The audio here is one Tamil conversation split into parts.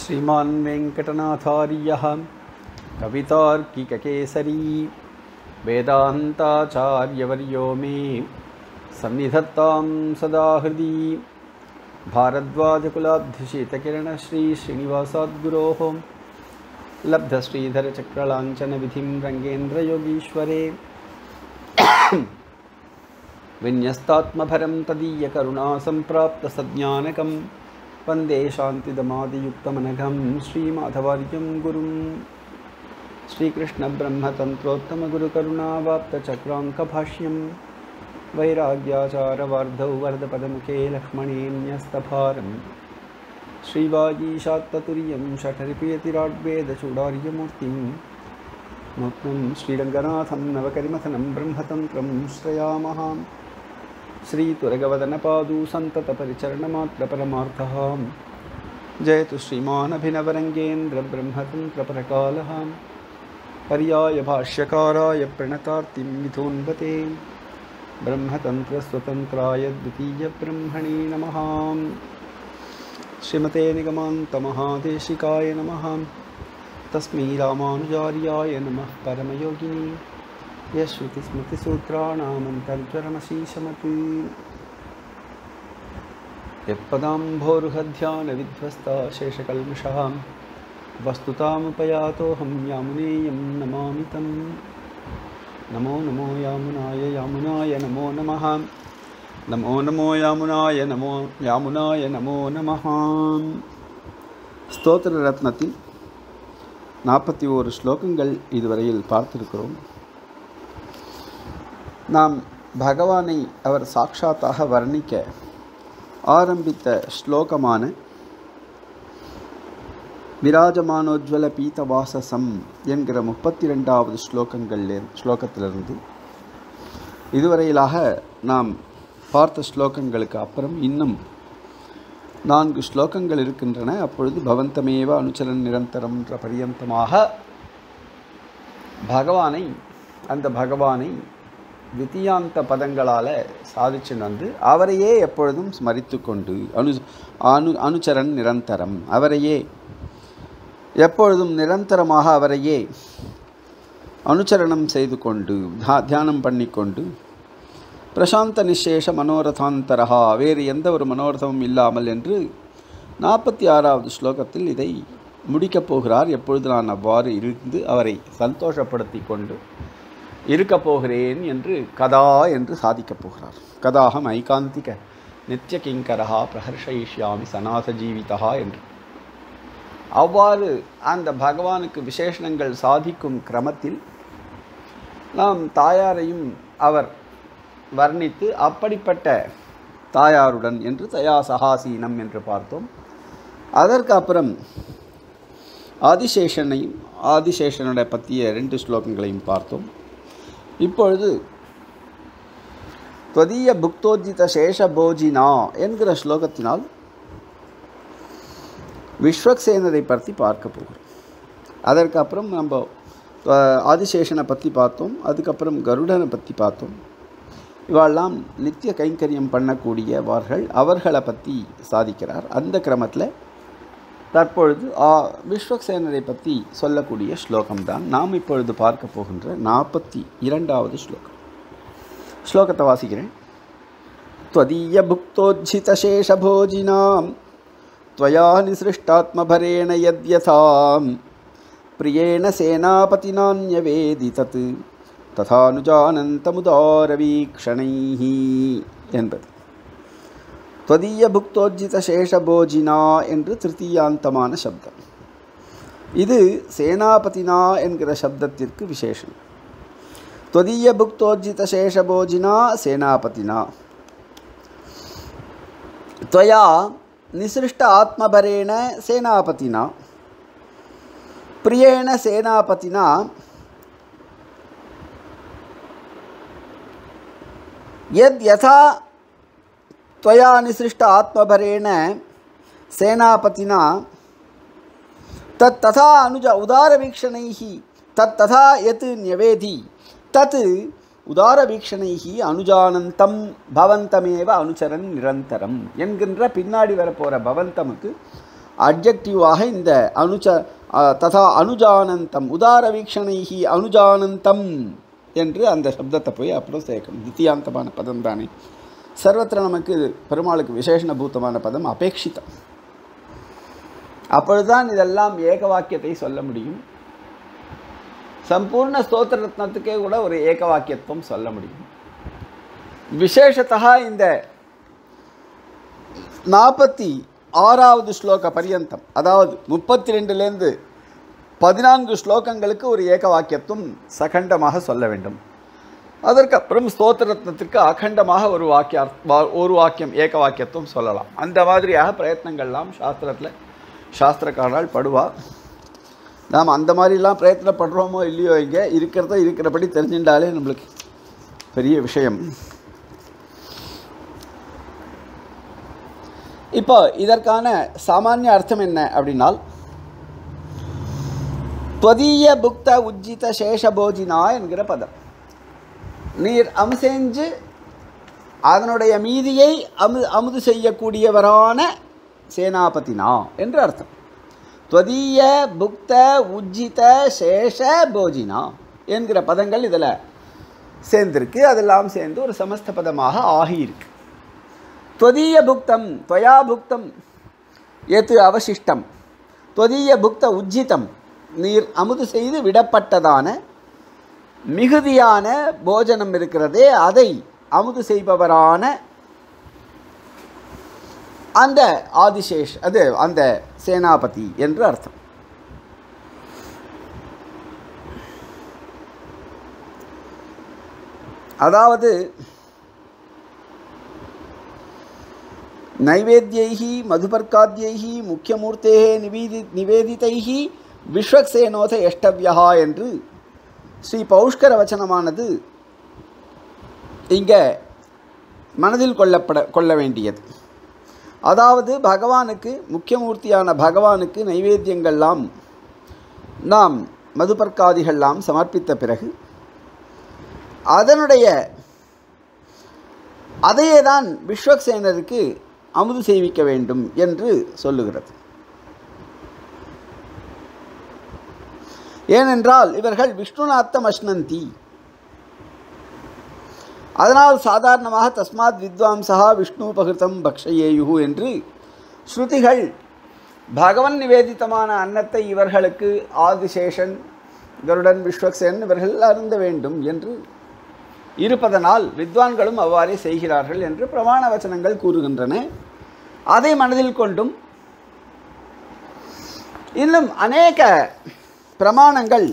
श्रीमान् वेङ्कटनाथार्यः कवितार्किककेसरी वेदान्ताचार्यवर्यो मे सन्निधत्तां सदा हृदि भारद्वाजकुलाब्धिशीतकिरणश्रीश्रीनिवासाद्गुरोः लब्धश्रीधरचक्रलाञ्छनविधिं रङ्गेन्द्रयोगीश्वरे विन्यस्तात्मभरं तदीयकरुणासम्प्राप्तसज्ञानकं वन्दे शान्तिदमादियुक्तमनघं श्रीमाधवार्यं गुरुं श्रीकृष्णब्रह्मतन्त्रोत्तमगुरुकरुणावाप्तचक्राङ्कभाष्यं वैराग्याचारवार्धौ वरदपदमुखे लक्ष्मणेन्यस्तभारम् श्रीवागीशात्ततुर्यं शठरिप्रियतिराड्वेदचूडार्यमूर्तिं नूत्नं श्रीरङ्गनाथं नवकरिमथनं ब्रह्मतन्त्रं श्रयामः श्रीतुरगवदनपादू सन्ततपरिचरणमात्रपरमार्थः जयतु श्रीमानभिनवरङ्गेन्द्रब्रह्मतन्त्रपरकालः पर्यायभाष्यकाराय प्रणतार्तिं मिथोन्वते। ब्रह्मतन्त्रस्वतन्त्राय द्वितीयब्रह्मणे नमः। श्रीमते निगमान्तमहादेशिकाय नमः। तस्मै रामानुजार्याय नमः परमयोगिनी यश्रुतिस्मृतिसूत्राणामन्तर्ज्वरमशीशमत् यत्पदाम्भोरुहध्यानविध्वस्ता शेषकल्मषः वस्तुतामुपयातोऽहं यामुनेयं नमामि तं नमो नमो यामुनाय यामुनाय नमो नमः நமோ நமோ யாமுனாய நமோ யாமுனாய நமோ நமஹ ஸ்தோத்திர ரத்னத்தில் நாற்பத்தி ஓரு ஸ்லோகங்கள் இதுவரையில் பார்த்திருக்கிறோம் நாம் பகவானை அவர் சாட்சாத்தாக வர்ணிக்க ஆரம்பித்த ஸ்லோகமான விராஜமானோஜ்வல பீதவாசசம் என்கிற முப்பத்தி ரெண்டாவது ஸ்லோகங்கள் ஸ்லோகத்திலிருந்து இதுவரையிலாக நாம் பார்த்த ஸ்லோகங்களுக்கு அப்புறம் இன்னும் நான்கு ஸ்லோகங்கள் இருக்கின்றன. அப்பொழுது பவந்தமேவ அனுச்சரன் நிரந்தரம் என்ற பரியந்தமாக பகவானை அந்த பகவானை வித்தியாந்த பதங்களால் சாதிச்சுன்னு வந்து அவரையே எப்பொழுதும் ஸ்மரித்து கொண்டு அனு அனு அனுச்சரன் நிரந்தரம். அவரையே எப்பொழுதும் நிரந்தரமாக அவரையே அனுச்சரணம் செய்து கொண்டு தியானம் பண்ணிக்கொண்டு பிரசாந்த நிசேஷ மனோரதாந்தரகா வேறு எந்த ஒரு மனோரதமும் இல்லாமல் என்று நாற்பத்தி ஆறாவது ஸ்லோகத்தில் இதை முடிக்கப் போகிறார். எப்பொழுது நான் அவ்வாறு இருந்து அவரை சந்தோஷப்படுத்தி கொண்டு இருக்கப் போகிறேன் என்று கதா என்று சாதிக்கப் போகிறார். கதாகம் ஐகாந்திக நித்திய கிங்கரா பிரஹர்ஷயிஷ்யாமி சநாத ஜீவிதா என்று. அவ்வாறு அந்த பகவானுக்கு விசேஷணங்கள் சாதிக்கும் கிரமத்தில் நாம் தாயாரையும் அவர் வர்ணித்து அப்படிப்பட்ட தாயாருடன் என்று தயா சகாசீனம் என்று பார்த்தோம். அதற்கு அப்புறம் ஆதிசேஷனையும் ஆதிசேஷனுடைய பற்றிய ரெண்டு ஸ்லோகங்களையும் பார்த்தோம். இப்பொழுது துவதீய புக்தோஜித சேஷ போஜினா என்கிற ஸ்லோகத்தினால் விஸ்வக்சேனரை பற்றி பார்க்க போகிறோம். அதற்கு அப்புறம் நம்ம ஆதிசேஷனை பற்றி பார்த்தோம். அதுக்கப்புறம் கருடனை பற்றி பார்த்தோம். இவாளெல்லாம் நித்திய கைங்கரியம் பண்ணக்கூடியவர்கள் அவர்களை பற்றி சாதிக்கிறார். அந்த கிரமத்தில் தற்பொழுது விஸ்வக்சேனரை பற்றி சொல்லக்கூடிய ஸ்லோகம்தான் நாம் இப்பொழுது பார்க்க போகின்ற நாற்பத்தி இரண்டாவது ஸ்லோகம் ஸ்லோகத்தை வாசிக்கிறேன் त्वदीय भुक्तोज्झितशेषभोजिनां त्वया निसृष्टात्मभरेण यद्यथां प्रियेण सेनापतिनान्यवेदि तत् ததானுஜானந்தமுதாரவீக்ஷணைः என்பது துவதீய புக்தோஜித சேஷபோஜினா என்று திருத்தீயாந்தமான சப்தம் இது சேனாபதினா என்கிற சப்தத்திற்கு விசேஷம் துவதீய புக்தோஜித சேஷபோஜினா சேனாபதினா त्वया निसृष्ट आत्मभरेण सेनापतिना प्रियेण सेनापतिना यद् यथा त्वया निसृष्ट आत्मभरेण सेनापतिना तत् तथा अनुज उदारवीक्षणैः तत् तथा यत् न्यवेदि तत् உதாரவீக்ஷணைகி அனுஜானந்தம் பவந்தமேவ அனுச்சரன் நிரந்தரம் என்கின்ற பின்னாடி வரப்போகிற பவந்தமுக்கு அப்ஜெக்டிவாக இந்த அனுஜ அஹ், ததா அனுஜானந்தம் உதார வீக்ஷணைஹி அனுஜானந்தம் என்று அந்த சப்தத்தை போய் அப்புறம் சேர்க்கணும் தித்தியாந்தமான பதம் தானே சர்வத்திர நமக்கு பெருமாளுக்கு விசேஷண பூத்தமான பதம் அபேட்சிதம். அப்பொழுதுதான் இதெல்லாம் ஏக வாக்கியத்தை சொல்ல முடியும். சம்பூர்ண ஸ்தோத்திர ரத்னத்துக்கே கூட ஒரு ஏக வாக்கியத்துவம் சொல்ல முடியும். விசேஷத்தா இந்த நாற்பத்தி ஆறாவது ஸ்லோக பரியந்தம் அதாவது முப்பத்தி ரெண்டுலேருந்து பதினான்கு ஸ்லோகங்களுக்கு ஒரு ஏக வாக்கியத்துவம் சகண்டமாக சொல்ல வேண்டும். அதற்கப்புறம் அப்புறம் ரத்னத்திற்கு அகண்டமாக ஒரு வாக்கிய ஒரு வாக்கியம் ஏக வாக்கியத்தும் சொல்லலாம். அந்த மாதிரியாக பிரயத்னங்கள்லாம் சாஸ்திரத்தில் சாஸ்திரக்காரனால் படுவா. நாம் அந்த மாதிரிலாம் பிரயத்னப்படுறோமோ இல்லையோ இங்கே இருக்கிறத இருக்கிறபடி தெரிஞ்சுட்டாலே நம்மளுக்கு பெரிய விஷயம். இப்போ இதற்கான சாமானிய அர்த்தம் என்ன அப்படின்னால் துவதீய புக்த உஜ்ஜித சேஷபோஜினா என்கிற பதம். நீர் அமுசெஞ்சு அதனுடைய மீதியை அமு அமுது செய்யக்கூடியவரான சேனாபதினா என்று அர்த்தம். துவதீய புக்த உஜ்ஜித சேஷ போஜினா என்கிற பதங்கள் இதில் சேர்ந்திருக்கு. அதெல்லாம் சேர்ந்து ஒரு சமஸ்த பதமாக ஆகியிருக்கு. துவதீய புக்தம் துவயா புக்தம் எது அவசிஷ்டம்? துவதீய புக்த உஜ்ஜிதம் நீர் அமுது செய்து விடப்பட்டதான மிகுதியான போஜனம் இருக்கிறதே அதை அமுது செய்பவரான அந்த ஆதிசேஷ் அது அந்த சேனாபதி என்று அர்த்தம். அதாவது நைவேத்தியைகி மதுபர்காத்தியைகி முக்கியமூர்த்தே நிவேதி நிவேதிதைகி விஸ்வக்சேனோத எஷ்டவ்யா என்று ஸ்ரீ பௌஷ்கர வச்சனமானது இங்கே மனதில் கொள்ளப்பட கொள்ள வேண்டியது. அதாவது பகவானுக்கு முக்கியமூர்த்தியான பகவானுக்கு நைவேத்தியங்கள்லாம் நாம் மதுபர்க்காதிகள்லாம் சமர்ப்பித்த பிறகு அதனுடைய அதையே தான் விஸ்வக்சேனருக்கு அமுது செய்விக்க வேண்டும் என்று சொல்லுகிறது. ஏனென்றால் இவர்கள் விஷ்ணுநாத்தம் அஷ்னந்தி அதனால் சாதாரணமாக தஸ்மாத் வித்வாம்சா விஷ்ணு பகிர்த்தம் பக்ஷயேயு என்று ஸ்ருதிகள் பகவன் நிவேதித்தமான அன்னத்தை இவர்களுக்கு ஆதிசேஷன் இவருடன் விஸ்வக்சேன் இவர்கள் அருந்த வேண்டும் என்று இருப்பதனால் வித்வான்களும் அவ்வாறே செய்கிறார்கள் என்று பிரமாண வச்சனங்கள் கூறுகின்றன. அதை மனதில் கொண்டும் இன்னும் அநேக பிரமாணங்கள்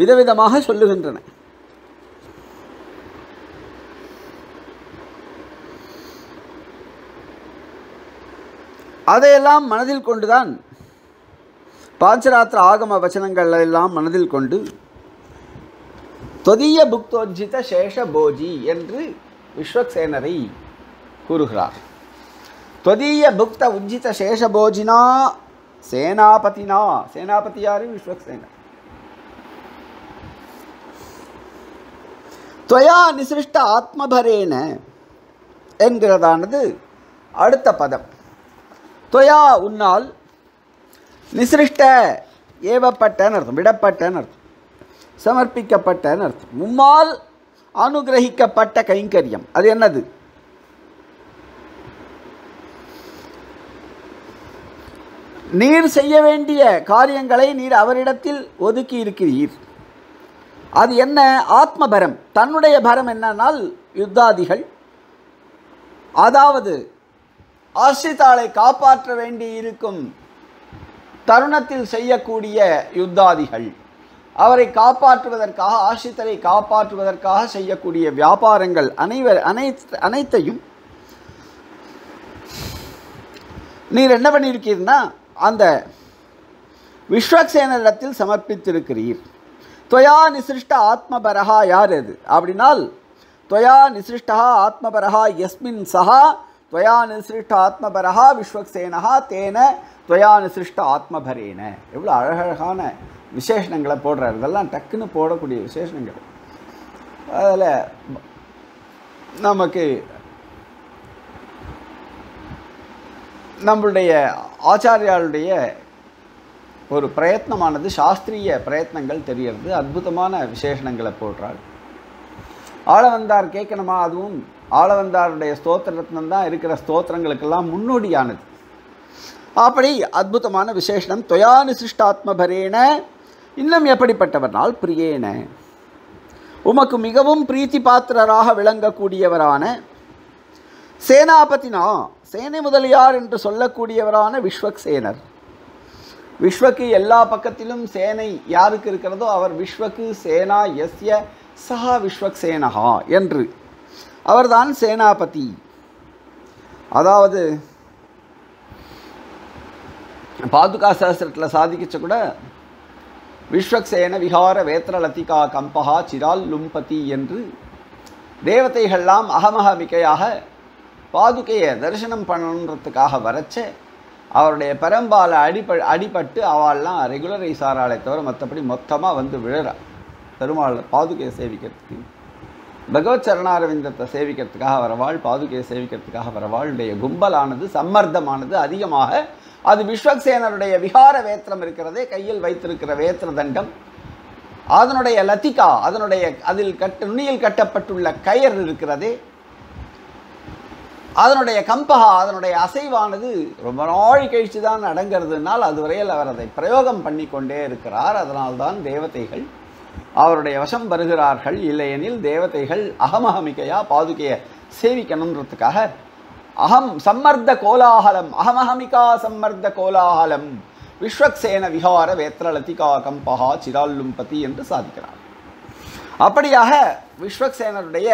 விதவிதமாக சொல்லுகின்றன. அதையெல்லாம் மனதில் கொண்டுதான் பாஞ்சராத்திர ஆகம வச்சனங்கள் எல்லாம் மனதில் கொண்டு தொதிய புக்தோஜித சேஷ போஜி என்று விஸ்வக்சேனரை கூறுகிறார். தொதிய புக்த உஜ்ஜித சேஷ போஜினா சேனாபதினா சேனாபதி யாரு? விஸ்வக்சேனர் துவயா நிசிருஷ்ட ஆத்மபரேன என்கிறதானது அடுத்த பதம். துவயா உன்னால் நிசிருஷ்ட ஏவப்பட்டன்னு அர்த்தம் விடப்பட்டன்னு அர்த்தம் சமர்ப்பிக்கப்பட்டன்னு அர்த்தம். உம்மால் அனுகிரகிக்கப்பட்ட கைங்கரியம். அது என்னது? நீர் செய்ய வேண்டிய காரியங்களை நீர் அவரிடத்தில் ஒதுக்கி இருக்கிறீர். அது என்ன? ஆத்மபரம். தன்னுடைய பரம் என்னன்னால் யுத்தாதிகள். அதாவது ஆசிரித்தாளை காப்பாற்ற வேண்டி இருக்கும் தருணத்தில் செய்யக்கூடிய யுத்தாதிகள். அவரை காப்பாற்றுவதற்காக ஆசிரித்தரை காப்பாற்றுவதற்காக செய்யக்கூடிய வியாபாரங்கள் அனைவர் அனைத்து அனைத்தையும் நீர் என்ன பண்ணியிருக்கீர்னா அந்த விஸ்வக்சேனரிடத்தில் சமர்ப்பித்திருக்கிறீர். துவயா நிசிருஷ்ட ஆத்மபரஹா யார் அது அப்படின்னால் துவயா நிசிருஷ்டா ஆத்மபரஹா எஸ்மின் சஹா துவயா நிசிருஷ்ட ஆத்மபரஹா விஸ்வக்சேனஹா தேன துவயா நிசிருஷ்ட ஆத்மபரேன. எவ்வளோ அழகழகான விசேஷணங்களை போடுறார். இதெல்லாம் டக்குன்னு போடக்கூடிய விசேஷணங்கள் அதில் நமக்கு நம்மளுடைய ஆச்சாரியாளுடைய ஒரு பிரயத்னமானது சாஸ்திரிய பிரயத்னங்கள் தெரியறது அற்புதமான விசேஷணங்களை போடுறாள் ஆளவந்தார் கேட்கணுமா? அதுவும் ஆளவந்தாருடைய ஸ்தோத்திரத்னம் தான் இருக்கிற ஸ்தோத்திரங்களுக்கெல்லாம் முன்னோடியானது. அப்படி அற்புதமான விசேஷனம் தொயானுசிஷ்டாத்மபரேன இன்னும் எப்படிப்பட்டவர்னால் பிரியேன. உமக்கு மிகவும் பிரீத்தி பாத்திரராக விளங்கக்கூடியவரான சேனாபதினா சேனை முதலியார் என்று சொல்லக்கூடியவரான விஸ்வக்சேனர். விஸ்வக்கு எல்லா பக்கத்திலும் சேனை யாருக்கு இருக்கிறதோ அவர் விஸ்வக்கு சேனா எஸ்ய சஹா விஸ்வக்சேனஹா என்று. அவர்தான் சேனாபதி. அதாவது பாதுகா சாஸ்திரத்தில் சாதிக்கச்ச கூட விஸ்வக்சேன விகார வேத்திர லத்திகா கம்பகா சிரால் லும்பதி என்று தேவதைகள்லாம் அகமகமிக்கையாக பாதுகையை தரிசனம் பண்ணணுன்றதுக்காக வரச்ச அவருடைய பெரம்பாலை அடிப அடிபட்டு அவள்லாம் ரெகுலர் சாராளை தவிர மற்றபடி மொத்தமாக வந்து விழுறா. பெருமாள் பாதுகையை சேவிக்கிறதுக்கு. பகவத் சரணாரவிந்தத்தை சேவிக்கிறதுக்காக வரவாள் பாதுகையை சேவிக்கிறதுக்காக வரவாளுடைய கும்பலானது சம்மர்த்தமானது அதிகமாக அது விஸ்வக்சேனருடைய விகார வேத்திரம் இருக்கிறதே கையில் வைத்திருக்கிற வேத்திர தண்டம். அதனுடைய லத்திகா அதனுடைய அதில் கட்ட நுனியில் கட்டப்பட்டுள்ள கயர் இருக்கிறதே அதனுடைய கம்பகா அதனுடைய அசைவானது ரொம்ப நாள் கழித்து தான் அடங்கிறதுனால் அதுவரையில் அவர் அதை பிரயோகம் பண்ணி கொண்டே இருக்கிறார். அதனால்தான் தேவதைகள் அவருடைய வசம் வருகிறார்கள். இல்லையெனில் தேவதைகள் அகமகமிக்கையா பாதுகையை சேவிக்கணுன்றதுக்காக அகம் சம்மர்த்த கோலாகலம் அகமஹமிகா சம்மர்த்த கோலாகலம் விஸ்வக்சேன விகார வேத்ரலதிகா கம்பகா சிரால்லும்பதி என்று சாதிக்கிறார். அப்படியாக விஸ்வக்சேனருடைய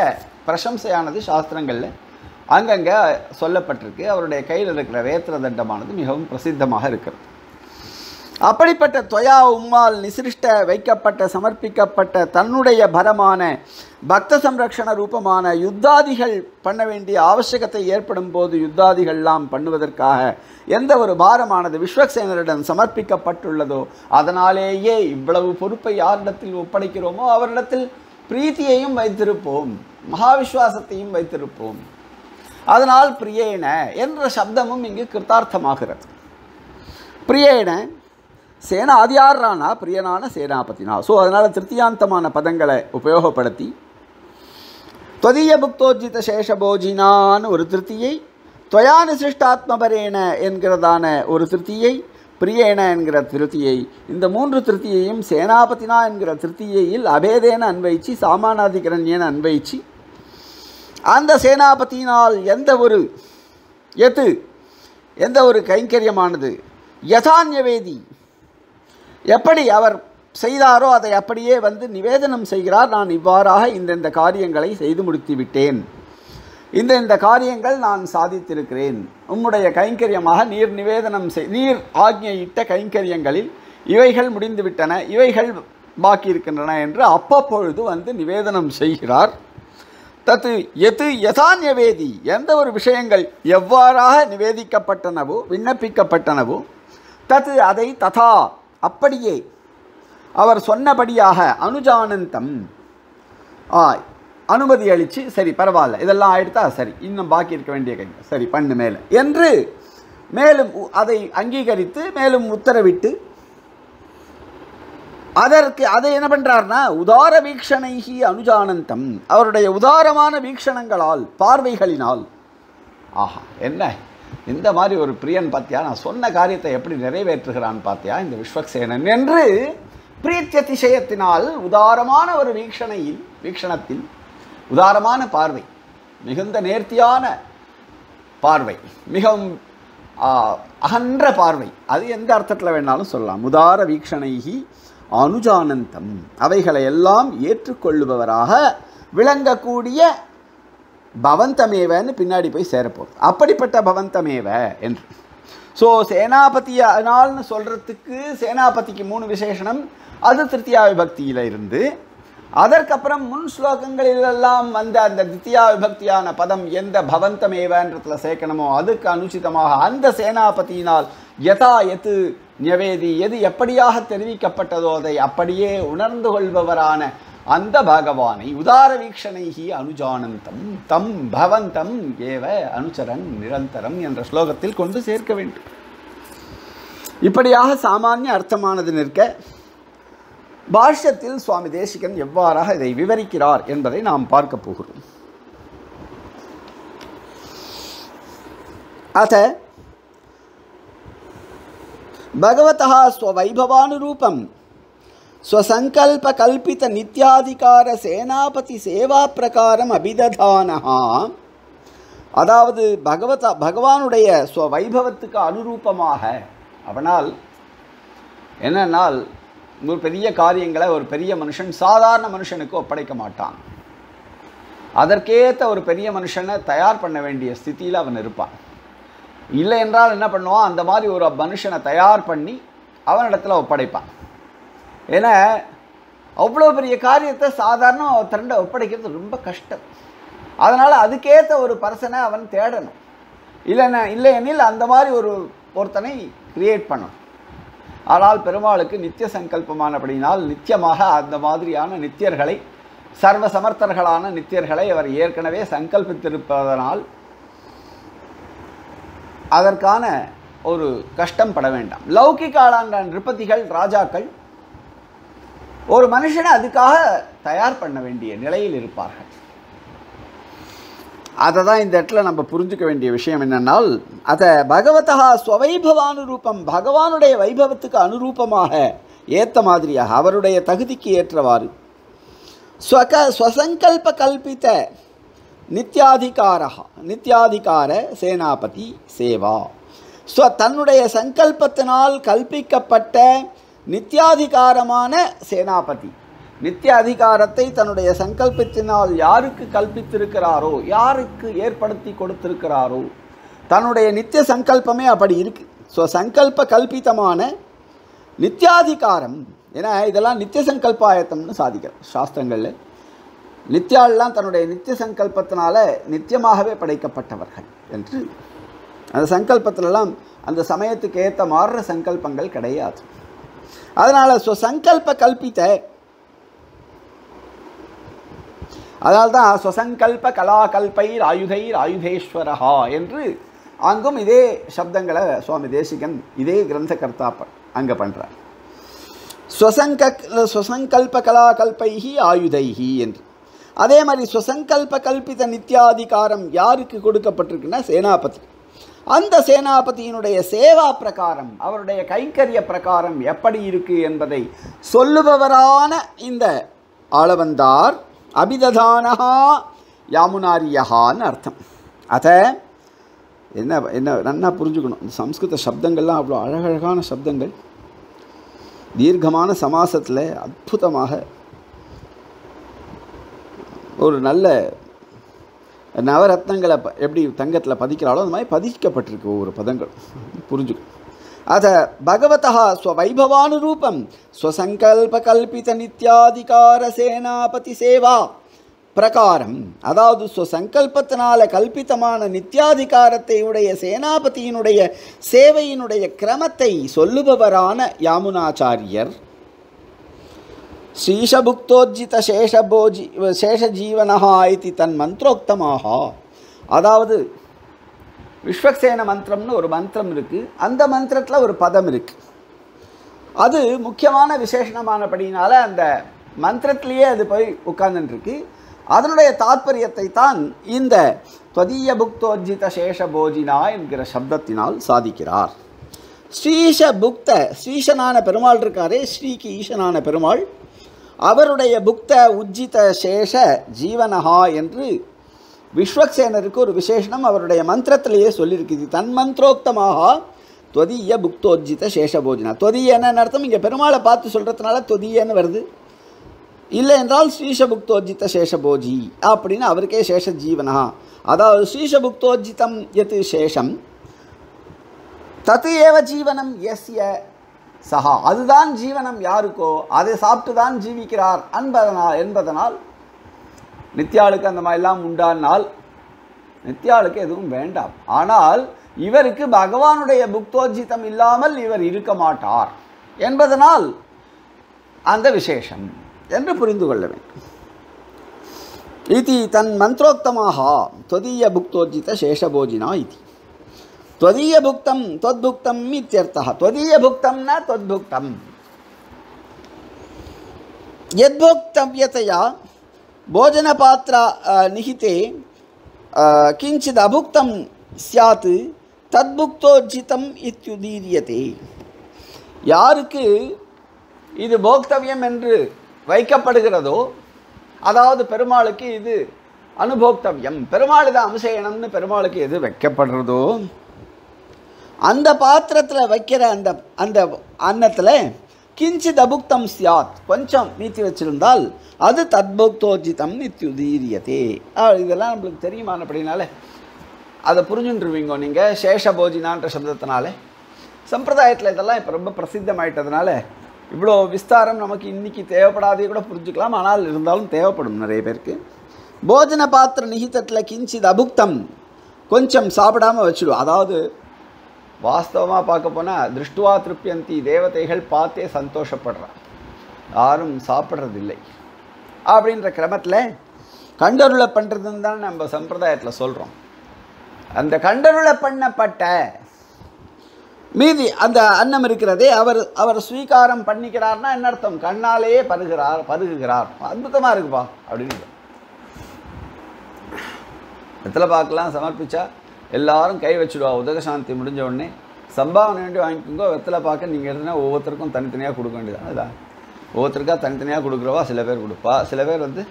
பிரசம்சையானது சாஸ்திரங்களில் அங்கங்கே சொல்லப்பட்டிருக்கு அவருடைய கையில் இருக்கிற வேத்திர தண்டமானது மிகவும் பிரசித்தமாக இருக்கிறது. அப்படிப்பட்ட தொயா உம்மால் நிசிருஷ்ட வைக்கப்பட்ட சமர்ப்பிக்கப்பட்ட தன்னுடைய பரமான பக்த சம்ரக்ஷண ரூபமான யுத்தாதிகள் பண்ண வேண்டிய ஆவசியகத்தை ஏற்படும் போது யுத்தாதிகள்லாம் பண்ணுவதற்காக எந்த ஒரு பாரமானது விஸ்வக்சேனரிடம் சமர்ப்பிக்கப்பட்டுள்ளதோ அதனாலேயே இவ்வளவு பொறுப்பை யாரிடத்தில் ஒப்படைக்கிறோமோ அவரிடத்தில் பிரீத்தியையும் வைத்திருப்போம் மகாவிஸ்வாசத்தையும் வைத்திருப்போம். அதனால் பிரியேன என்ற சப்தமும் இங்கு கிருத்தார்த்தமாகிறது. பிரியேன சேனா அது பிரியனான சேனாபதினா. ஸோ அதனால் திருத்தியாந்தமான பதங்களை உபயோகப்படுத்தி தொதிய புக்தோஜித சேஷபோஜினான்னு ஒரு திருத்தியை துவயானு சிருஷ்டாத்மபரேன என்கிறதான ஒரு திருத்தியை பிரியேன என்கிற திருத்தியை இந்த மூன்று திருத்தியையும் சேனாபதினா என்கிற திருத்தியையில் அபேதேன அன்வைச்சு சாமானாதிகரண்யன அன்வைச்சு அந்த சேனாபதியினால் எந்த ஒரு எது எந்த ஒரு கைங்கரியமானது? யதான்யவேதி எப்படி அவர் செய்தாரோ அதை அப்படியே வந்து நிவேதனம் செய்கிறார். நான் இவ்வாறாக இந்தந்த காரியங்களை செய்து முடித்து விட்டேன் இந்த இந்த காரியங்கள் நான் சாதித்திருக்கிறேன். உம்முடைய கைங்கரியமாக நீர் நிவேதனம் செய் நீர் ஆக்ஞையிட்ட கைங்கரியங்களில் இவைகள் முடிந்துவிட்டன இவைகள் பாக்கி இருக்கின்றன என்று அப்பப்பொழுது வந்து நிவேதனம் செய்கிறார். தத்து எது யதான்யவேதி எந்த ஒரு விஷயங்கள் எவ்வாறாக நிவேதிக்கப்பட்டனவோ விண்ணப்பிக்கப்பட்டனவோ தத்து அதை ததா அப்படியே. அவர் சொன்னபடியாக அனுஜானந்தம். அனுமதி அளித்து சரி பரவாயில்ல. இதெல்லாம் ஆயிடுத்தா சரி இன்னும் பாக்கி இருக்க வேண்டிய கை. சரி பண்ணு மேலே. என்று மேலும் உ- அதை அங்கீகரித்து மேலும் உத்தரவிட்டு அதற்கு அதை என்ன பண்ணுறார்னா உதார வீக்ஷணைகி அனுஜானந்தம். அவருடைய உதாரமான வீக்ஷணங்களால் பார்வைகளினால். ஆஹா என்ன? இந்த மாதிரி ஒரு பிரியன் பார்த்தியா நான் சொன்ன காரியத்தை எப்படி நிறைவேற்றுகிறான் பார்த்தியா இந்த விஸ்வக்சேனன் என்று பிரீத்தியதிசயத்தினால் உதாரமான ஒரு வீக்ஷணையில் வீக்ஷணத்தில் உதாரமான பார்வை மிகுந்த நேர்த்தியான பார்வை மிகவும் அகன்ற பார்வை. அது எந்த அர்த்தத்தில் வேணாலும் சொல்லலாம். உதார வீக்ஷணைகி அனுஜானந்தம். அவைகளை எல்லாம் ஏற்றுக்கொள்ளுபவராக விளங்கக்கூடிய பவந்தமேவன்னு பின்னாடி போய் சேரப்போகுது. அப்படிப்பட்ட பவந்தமேவ என்று. ஸோ சேனாபதியானால்னு சொல்கிறதுக்கு சேனாபதிக்கு மூணு விசேஷனம் அது திருத்தியா விபக்தியில் இருந்து அதற்கப்புறம் முன் ஸ்லோகங்களிலெல்லாம் வந்த அந்த தித்தியா விபக்தியான பதம் எந்த பவந்தமேவன்றத்தில் சேர்க்கணுமோ அதுக்கு அனுச்சிதமாக அந்த சேனாபதியினால் யதா எத்து நியவேதி எது எப்படியாக தெரிவிக்கப்பட்டதோ அதை அப்படியே உணர்ந்து கொள்பவரான அந்த பகவானை உதார வீக்ஷணைகி அனுஜானந்தம். தம் பவந்தம் ஏவ அனுச்சரன் நிரந்தரம் என்ற ஸ்லோகத்தில் கொண்டு சேர்க்க வேண்டும். இப்படியாக சாமானிய அர்த்தமானது நிற்க பாஷ்யத்தில் சுவாமி தேசிகன் எவ்வாறாக இதை விவரிக்கிறார் என்பதை நாம் பார்க்க போகிறோம். பகவதா ஸ்வவைபவானுரூபம் ஸ்வசங்கல்ப கல்பித நித்யாதிகார சேனாபதி சேவா பிரகாரம் అభిదధాన அதாவது பகவத பகவானுடைய ஸ்வவைபவத்துக்கு அனுரூபமாக அவனால் என்னென்னால் ஒரு பெரிய காரியங்களை ஒரு பெரிய மனுஷன் சாதாரண மனுஷனுக்கு ஒப்படைக்க மாட்டான். அதற்கேற்ற ஒரு பெரிய மனுஷனை தயார் பண்ண வேண்டிய ஸ்திதியில் அவன் இருப்பான். இல்லை என்றால் என்ன பண்ணுவான்? அந்த மாதிரி ஒரு மனுஷனை தயார் பண்ணி அவனிடத்தில் ஒப்படைப்பான். ஏன்னா அவ்வளோ பெரிய காரியத்தை சாதாரண ஒருத்தரண்ட ஒப்படைக்கிறது ரொம்ப கஷ்டம். அதனால் அதுக்கேற்ற ஒரு பர்சனை அவன் தேடணும். இல்லைன்னா இல்லையெனில் அந்த மாதிரி ஒரு ஒருத்தனை கிரியேட் பண்ணணும். ஆனால் பெருமாளுக்கு நித்திய சங்கல்பமானபடினால் நித்தியமாக அந்த மாதிரியான நித்தியர்களை சர்வ சமர்த்தர்களான நித்தியர்களை அவர் ஏற்கனவே சங்கல்பித்திருப்பதனால் அதற்கான ஒரு கஷ்டம் பட வேண்டாம். லௌகிக ஆளான நிருப்பதிகள் ராஜாக்கள் ஒரு மனுஷனை அதுக்காக தயார் பண்ண வேண்டிய நிலையில் இருப்பார்கள். அதை தான் இந்த இடத்துல நம்ம புரிஞ்சுக்க வேண்டிய விஷயம் என்னென்னால் அதை பகவதா ஸ்வவைபவானுரூபம் பகவானுடைய வைபவத்துக்கு அனுரூபமாக ஏற்ற மாதிரியாக அவருடைய தகுதிக்கு ஏற்றவாறு ஸ்வக ஸ்வசங்கல்ப கல்பித்த நித்யாதிகாரா நித்யாதிகார சேனாபதி சேவா. ஸோ தன்னுடைய சங்கல்பத்தினால் கல்பிக்கப்பட்ட நித்யாதிகாரமான சேனாபதி. நித்திய அதிகாரத்தை தன்னுடைய சங்கல்பத்தினால் யாருக்கு கல்பித்திருக்கிறாரோ யாருக்கு ஏற்படுத்தி கொடுத்திருக்கிறாரோ தன்னுடைய நித்திய சங்கல்பமே அப்படி இருக்கு. ஸோ சங்கல்ப கல்பிதமான நித்யாதிகாரம் ஏன்னா இதெல்லாம் நித்திய சங்கல்பாயத்தம்னு சாதிக்கிறோம் சாஸ்திரங்களில். நித்யாள்லாம் தன்னுடைய நித்திய சங்கல்பத்தினால நித்தியமாகவே படைக்கப்பட்டவர்கள் என்று. அந்த சங்கல்பத்திலெல்லாம் அந்த சமயத்துக்கு ஏற்ற மாறுற சங்கல்பங்கள் கிடையாது. அதனால் ஸ்வசங்கல்ப கல்பித்த அதனால்தான் ஸ்வசங்கல்ப கலாகல்பை ராயுகை ஆயுதேஸ்வரஹா என்று அங்கும் இதே சப்தங்களை சுவாமி தேசிகன் இதே கிரந்த கர்த்தா ப- அங்கே பண்ணுறார் ஸ்வசங்க ஸ்வசங்கல்ப கலாகல்பைஹி ஆயுதைஹி என்று. அதே மாதிரி சுசங்கல்ப கல்பித நித்யாதிகாரம் யாருக்கு கொடுக்கப்பட்டிருக்குன்னா சேனாபதி. அந்த சேனாபதியினுடைய சேவா பிரகாரம் அவருடைய கைங்கரிய பிரகாரம் எப்படி இருக்கு என்பதை சொல்லுபவரான இந்த ஆளவந்தார் அபிததானஹா யாமுனாரியஹான்னு அர்த்தம். அதை என்ன என்ன நன்னா புரிஞ்சுக்கணும். இந்த சம்ஸ்கிருத சப்தங்கள்லாம் அவ்வளோ அழகழகான சப்தங்கள். தீர்க்கமான சமாசத்தில் அற்புதமாக ஒரு நல்ல நவரத்னங்களை ப- எப்படி தங்கத்தில் பதிக்கிறாளோ அந்த மாதிரி பதிக்கப்பட்டிருக்கு ஒவ்வொரு பதங்கள். புரிஞ்சுக்கணும் அத பகவதா ஸ்வவைபவானுரூபம் ஸ்வசங்கல்ப கல்பித நித்யாதிகார சேனாபதி சேவா பிரகாரம். அதாவது ஸ்வசங்கல்பத்தினால கல்பித்தமான நித்யாதிகாரத்தையுடைய சேனாபதியினுடைய சேவையினுடைய கிரமத்தை சொல்லுபவரான யாமுனாச்சாரியர். ஸ்ரீஷபுக்தோஜித சேஷபோஜி சேஷஜீவனஹா இது தன் மந்திரோக்தமாகா அதாவது விஸ்வக்சேன மந்திரம்னு ஒரு மந்திரம் இருக்குது அந்த மந்திரத்தில் ஒரு பதம் இருக்குது அது முக்கியமான விசேஷமானபடினால அந்த மந்திரத்திலேயே அது போய் உட்கார்ந்துருக்கு அதனுடைய தாற்பயத்தை தான் இந்த துவதீய புக்தோஜித சேஷபோஜினா என்கிற சப்தத்தினால் சாதிக்கிறார் ஸ்ரீஷ புக்த ஸ்ரீஷனான பெருமாள் இருக்காரே ஸ்ரீக்கு ஈசனான பெருமாள் அவருடைய புக்த உஜ்ஜித சேஷ ஜீவனஹா என்று விஸ்வக்சேனருக்கு ஒரு விசேஷனம் அவருடைய மந்திரத்திலேயே சொல்லியிருக்குது. தன் மந்திரோக்தமாக தொதிய புக்தோஜித சேஷபோஜனா தொதியன்னு அர்த்தம் இங்கே பெருமாளை பார்த்து சொல்கிறதுனால தொதியன்னு வருது. இல்லை என்றால் ஸ்ரீஷபுக்தோஜித்த சேஷபோஜி அப்படின்னு அவருக்கே சேஷ ஜீவனா அதாவது ஸ்ரீஷபுக்தோஜிதம் எது சேஷம்? தத்து ஏவ ஜீவனம் எஸ்ய சகா அதுதான் ஜீவனம் யாருக்கோ அதை சாப்பிட்டு தான் ஜீவிக்கிறார் அன்பதனால் என்பதனால் நித்யாளுக்கு அந்த மாதிரிலாம் உண்டானால் நித்யாளுக்கு எதுவும் வேண்டாம். ஆனால் இவருக்கு பகவானுடைய புக்தோஜிதம் இல்லாமல் இவர் இருக்க மாட்டார். என்பதனால் அந்த விசேஷம் என்று புரிந்து கொள்ள வேண்டும். இது தன் மந்திரோத்தமாக தொதிய புக்தோஜித சேஷபோஜினா இது. त्वदीय புக்தம் त्वद्भुक्तम् इत्यर्थः त्वदीय புக்தம் न त्वद्भुक्तम् यद्भोक्तव्यतया भोजनपात्र अ, निहिते अ, किञ्चित् अभुक्तं स्यात् தத்புக்தோஜிதம் இத்யுதீரியதே யாருக்கு இது போக்தவ்யம் என்று வைக்கப்படுகிறதோ அதாவது பெருமாளுக்கு இது அனுபோக்தவ்யம் பெருமாள் இதை அம்சயனம்னு பெருமாளுக்கு எது வைக்கப்படுறதோ அந்த பாத்திரத்தில் வைக்கிற அந்த அந்த அன்னத்தில் கிஞ்சித் அபுக்தம் சியாத். கொஞ்சம் மீத்தி வச்சிருந்தால் அது தத்புக்தோஜிதம் நித்யுதீரியதே. ஆ, இதெல்லாம் நம்மளுக்கு தெரியுமானப்படினால அதை புரிஞ்சுட்டுருவீங்க நீங்கள் சேஷ போஜினான்ற சப்தத்தினால. சம்பிரதாயத்தில் இதெல்லாம் இப்போ ரொம்ப பிரசித்தமாயிட்டதுனால இவ்வளோ விஸ்தாரம் நமக்கு இன்னைக்கு தேவைப்படாதே கூட புரிஞ்சுக்கலாம். ஆனால் இருந்தாலும் தேவைப்படும் நிறைய பேருக்கு. போஜன பாத்திர நிகிதத்தில் கிஞ்சித் அபுக்தம் கொஞ்சம் சாப்பிடாம வச்சுடுவோம் அதாவது வாஸ்தவமாக பார்க்க போனால் திருஷ்டுவா திருப்தியந்தி தேவதைகள் பார்த்தே சந்தோஷப்படுறான் யாரும் சாப்பிட்றதில்லை. அப்படின்ற கிரமத்தில் கண்டருளை பண்ணுறதுன்னு தான் நம்ம சம்பிரதாயத்தில் சொல்கிறோம் அந்த கண்டருளை பண்ணப்பட்ட மீதி அந்த அன்னம் இருக்கிறதே அவர் அவர் ஸ்வீகாரம் பண்ணிக்கிறார்னா என்ன அர்த்தம்? கண்ணாலேயே பருகிறார் பருகுகிறார். அற்புதமாக இருக்குப்பா அப்படின்னு. இடத்துல பார்க்கலாம் சமர்ப்பிச்சா? எல்லாரும் கை வச்சுடுவா. உதகசாந்தி முடிஞ்ச உடனே சம்பாவனை வேண்டி வாங்கிக்கோங்க. வெத்தலை பார்க்க நீங்கள் எடுத்துனா ஒவ்வொருத்தருக்கும் தனித்தனியாக கொடுக்க வேண்டியது அதான். ஒவ்வொருத்தருக்கா தனித்தனியாக கொடுக்குறவா? சில பேர் கொடுப்பா. சில பேர் வந்து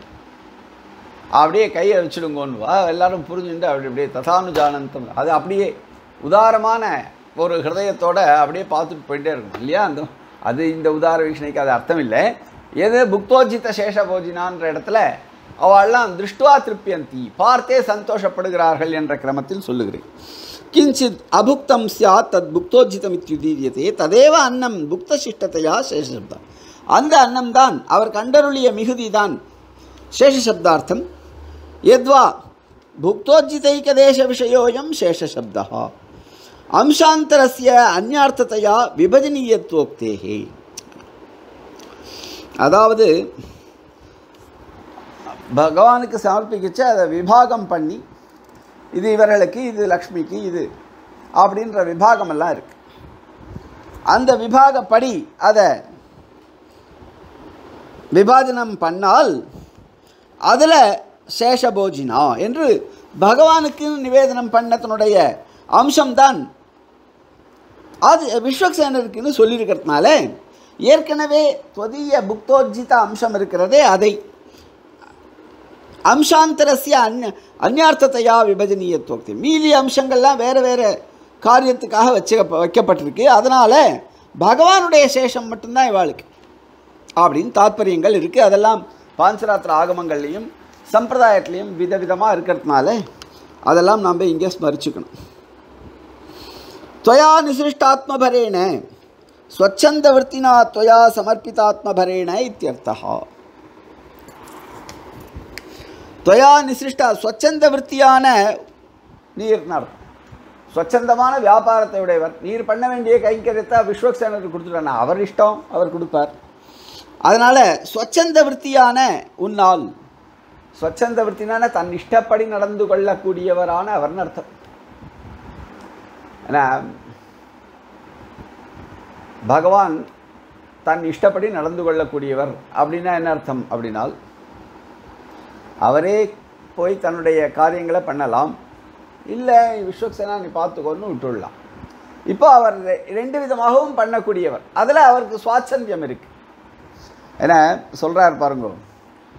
அப்படியே கையை வச்சுடுங்கோன்னு வா எல்லாரும் புரிஞ்சுட்டு அப்படி அப்படியே ததானுஜானந்தம் அது அப்படியே உதாரமான ஒரு ஹிரதயத்தோடு அப்படியே பார்த்துட்டு போயிட்டே இருக்கும். இல்லையா? அந்த அது இந்த உதார வீக்ஷணைக்கு அது அர்த்தம் இல்லை. எது? புக்தோஜித்த சேஷ போஜினான்ற இடத்துல அவெல்லாம் திருஷ்டுவா திருப்பியந்தி பார்த்தே சந்தோஷப்படுகிறார்கள் என்ற கிரமத்தில் சொல்லுகிறேன். கிஞ்சித் அபுக்தம் சியாத் தத் புக்தோஜிதம் இத்தியுதீரியதே ததேவ அன்னம் புக்தசிஷ்டத்தையா சேஷசப்தம். அந்த அன்னம் தான் அவர் கண்டருளிய மிகுதி தான் சேஷசப்தார்த்தம். எத்வா? புக்தோஜிதைக தேச விஷயோயம் சேஷசப்தா அம்சாந்தரஸ்ய அந்யார்த்தத்தையா விபஜனீயத்துவோக்தேகே அதாவது பகவானுக்கு சமர்ப்பிக்கிச்சு அதை விபாகம் பண்ணி இது இவர்களுக்கு இது லக்ஷ்மிக்கு இது அப்படின்ற விபாகமெல்லாம் இருக்கு. அந்த விபாகப்படி அதை விபாஜனம் பண்ணால் அதில் சேஷபோஜினா என்று பகவானுக்கு நிவேதனம் பண்ணத்தினுடைய அம்சம்தான். அது விஸ்வக்சேனருக்குன்னு சொல்லியிருக்கிறதுனால ஏற்கனவே தொதிய புக்தோர்ஜித அம்சம் இருக்கிறதே அதை அம்சாந்தரஸ்ய அந்ய அந்யார்த்தத்தையாக விபஜனீயத்துவக்தி மீதி அம்சங்கள்லாம் வேறு வேறு காரியத்துக்காக வச்சு வைக்கப்பட்டிருக்கு. அதனால் பகவானுடைய சேஷம் மட்டும்தான் இவாளுக்கு. அப்படின்னு தாத்பரியங்கள் இருக்குது அதெல்லாம் பாஞ்சராத்திர ஆகமங்கள்லேயும் சம்பிரதாயத்துலேயும் விதவிதமாக இருக்கிறதுனால அதெல்லாம் நாம் இங்கே ஸ்மரிச்சுக்கணும். துவயா நிசிருஷ்டாத்மபரேன ஸ்வச்சந்த விற்த்தினா துவயா சமர்ப்பிதாத்மபரேன இத்தியர்த்தா துவயா நிசிஷ்டா ஸ்வச்சந்த விற்த்தியான நீர் அர்த்தம் ஸ்வச்சந்தமான வியாபாரத்தை உடையவர். நீர் பண்ண வேண்டிய கைங்கரியத்தை விஸ்வக்சேனருக்கு கொடுத்துட்டானா அவர் இஷ்டம் அவர் கொடுப்பார். அதனால் ஸ்வச்சந்த விற்த்தியான உன்னால் ஸ்வச்சந்த விற்த்தினான தன் இஷ்டப்படி நடந்து கொள்ளக்கூடியவரான அவர்னு அர்த்தம். ஏன்னா பகவான் தன் இஷ்டப்படி நடந்து கொள்ளக்கூடியவர் அப்படின்னா என்ன அர்த்தம் அப்படின்னால் அவரே போய் தன்னுடைய காரியங்களை பண்ணலாம். இல்லை விஸ்வக்சேனா நீ பார்த்துக்கோன்னு விட்டுடலாம். இப்போ அவர் ரெ- ரெண்டு விதமாகவும் பண்ணக்கூடியவர். அதில் அவருக்கு சுவாச்சந்தியம் இருக்குது ஏன்னா சொல்கிறார் பாருங்க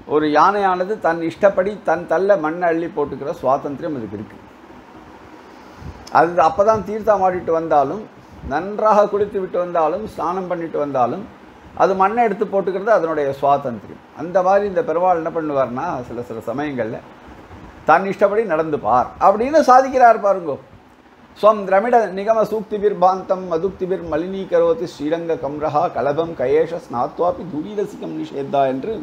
ஒரு யானையானது தன் இஷ்டப்படி தன் தள்ள மண்ணை அள்ளி போட்டுக்கிற சுவாதந்திரம் அதுக்கு இருக்குது அது அப்போ தான் தீர்த்தம் ஆடிட்டு வந்தாலும் நன்றாக குளித்து விட்டு வந்தாலும் ஸ்நானம் பண்ணிட்டு வந்தாலும் அது மண்ணை எடுத்து போட்டுக்கிறது அதனுடைய சுவாதந்திரம் அந்த மாதிரி இந்த பெருமாள் என்ன பண்ணுவார்னா சில சில சமயங்களில் தன் இஷ்டப்படி நடந்து பார் அப்படின்னு சாதிக்கிறார் பாருங்கோ. ஸ்வம் திரமிட நிகம சூக்திபிர் பாந்தம் மதுக்திபிர் மலினீகரோதி ஸ்ரீரங்க கம்ரஹா கலபம் கயேஷ ஸ்நாத்வாபி தூளீரசிகம் நிஷேத்தா என்று